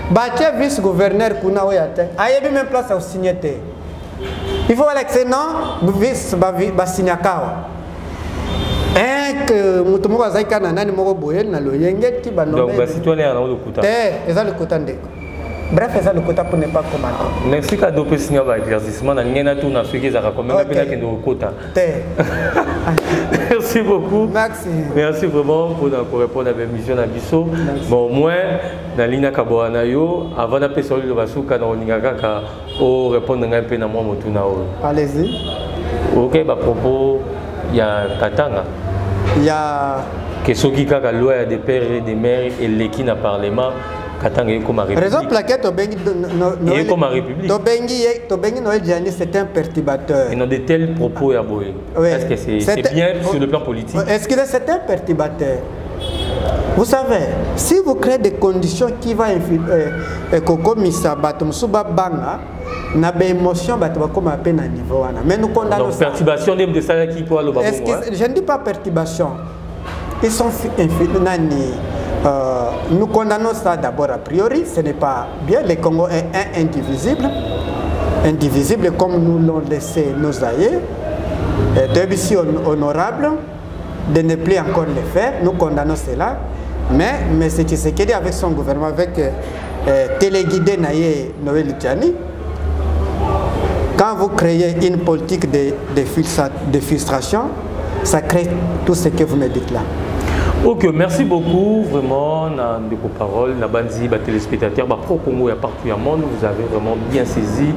Speaker 2: Batia vice gouverneur kuna oya te. Ayebi même place au signer te. Il faut que non vice ba ba signer mutu moko azaki na nani moko boye na loyenge ti ba
Speaker 1: Donc ba citoyen na lukuta.
Speaker 2: Te, eza lukuta ndeko. bref eza lokota pour ne pas commander
Speaker 1: merci kado opesinga baéclaircissement na ngai natuna soki ezalaka komenga mpe nakende kokota
Speaker 2: te.
Speaker 1: Merci beaucoup.
Speaker 2: Merci
Speaker 1: merci vraiment mpona korépondre na bémission na biso. Bon au moins nalingaka boya na yo avant napesa yo liloba suka na kolinga kaka orépondre ngai mpe na mwa motuna oyo
Speaker 2: allez-y.
Speaker 1: Ok bapropos ya katanga.
Speaker 2: Ya.
Speaker 1: Ke soki kaka loi ya des pères et des mères eleki na parlement katanga ekoma
Speaker 2: raison pour laquelle tobengi
Speaker 1: ekoma république.
Speaker 2: tobengi tobengi Noël Gianni c'est un perturbateur.
Speaker 1: Et non de tels propos ya boye
Speaker 2: oui.
Speaker 1: est-ce que c'est c'est bien sur le plan politique?
Speaker 2: Est-ce que c'est un perturbateur? Vous savez si vous créez des conditions qui va kokomisa bato mosusu babanga na baémotion bato bakóma mpe na niveau wana mais nous condamnons
Speaker 1: donc perturbation ndenge desalaki mpo aloba
Speaker 2: je ne dis pas perturbation ils sont nani Euh, nous condamnons ça d'abord a priori, ce n'est pas bien. Le Congo est un indivisible, indivisible comme nous l'ont laissé nos aïeux. Si honorable de ne plus encore le faire. Nous condamnons cela. Mais M. Tshisekedi avec son gouvernement, avec euh, téléguidé Naye Noël Tchani, quand vous créez une politique de, de, de frustration, ça crée tout ce que vous me dites là.
Speaker 1: Ok, merci beaucoup vraiment na ndeko parole na banzi ba téléspectateurs pro Congo ya partout ya monde vous avez vraiment bien saisi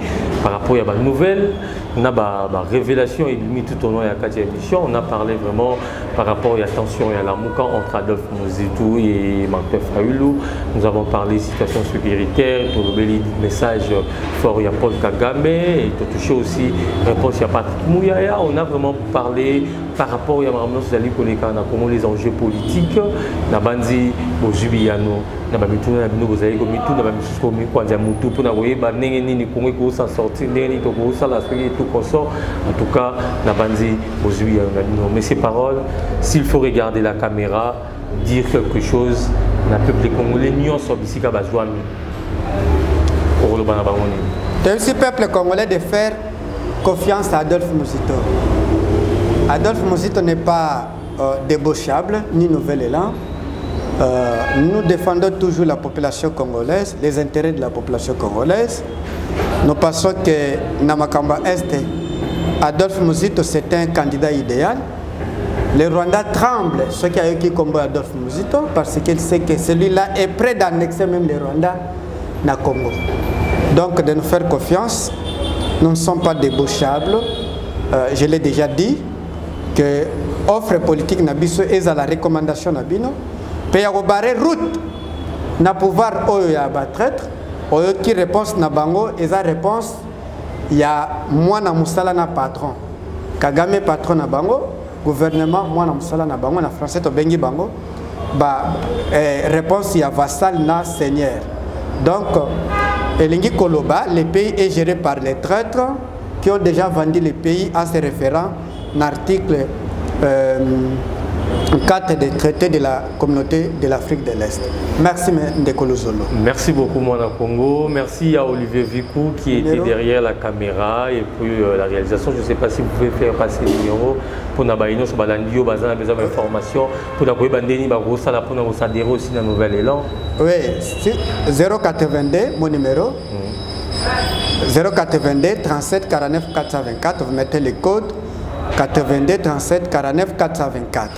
Speaker 1: par rapport à la nouvelle na ba, ba révélation et limite tout au long ya quatre émission on a parlé vraiment par rapport à la tension et à la mouka entre Adolphe Mozitou et Martin Faulu nous avons parlé situation sécuritaire le message fort ya Paul Kagame et tout touché aussi réponse ya Patrick Mouyaya on a vraiment parlé par rapport à les enjeux politiques. Na banzi bozwi yano na bamituna na bino bozali en tout cas na banzi bozwi yano na bino. Mais ces paroles s'il faut regarder la caméra dire quelque chose na peuple congolais nyonso bisika bazwami
Speaker 2: peuple congolais de faire confiance à adolphe mosito. Adolphe mosito n'est pas euh, débauchable ni nouvel élan. Euh, nous défendons toujours la population congolaise, les intérêts de la population congolaise. nous pensons que Namakamba Est, Adolphe Mouzito, c'est un candidat idéal. Le Rwanda tremble, ce qui eu qui combat Adolphe Mouzito, parce qu'il sait que celui-là est prêt d'annexer même le Rwanda na Congo. Donc, de nous faire confiance, nous ne sommes pas débauchables. Euh, je l'ai déjà dit, que offre politique nabiso est à la recommandation nabino, pe ya route na pouvoir oyo ya batraître oyo qui réponse na bango eza réponse ya mwana musala na patron. Kagame patron na bango gouvernement mwana musala na bango na français tobengi bango ba eh, réponse ya vassal na seigneur. Donc elingi koloba le pays est géré par les traîtres qui ont déjà vendu le pays en se référant à l'article euh, 4 des traités de la communauté de l'Afrique de l'Est. Merci Ndekolo Zolo.
Speaker 1: Merci beaucoup Mwana Congo. Merci à Olivier Vicou qui était derrière la caméra et puis euh, la réalisation. Je ne sais pas si vous pouvez faire passer le numéro pour Nabaïno sur Balandio, Bazan a besoin d'informations pour Nakoye Bandeni, Bagosa, pour nous adhérer aussi dans Nouvel Élan.
Speaker 2: Oui, 082, mon numéro. 082 37 49 424, vous mettez le code 82 37 49 424.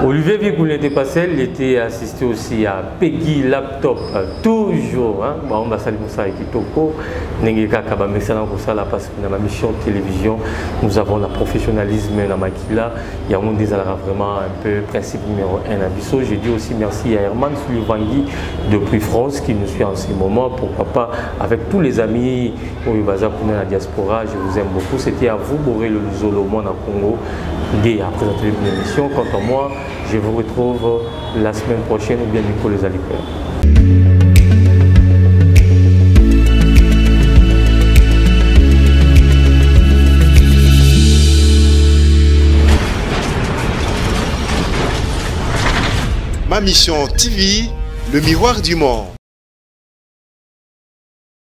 Speaker 1: Olivier Vigoul n'était pas il était assisté aussi à Peggy Laptop, toujours. Hein? Bah, on va saluer ça avec Kitoko. Nengeka Kabamesana Kosala parce que dans ma mission télévision, nous avons le professionnalisme dans Makila. Il y a un des vraiment un peu principe numéro un à Bissau. Je dis aussi merci à Herman Sulivangui depuis France qui nous suit en ce moment. Pourquoi pas avec tous les amis au Baza dans la diaspora. Je vous aime beaucoup. C'était à vous, Boré le Zolo, moi, dans Congo, dès à présenter l'émission. Quant à moi, je vous retrouve la semaine prochaine ou bien Nico les Alipeurs.
Speaker 3: Ma mission TV, le miroir du monde.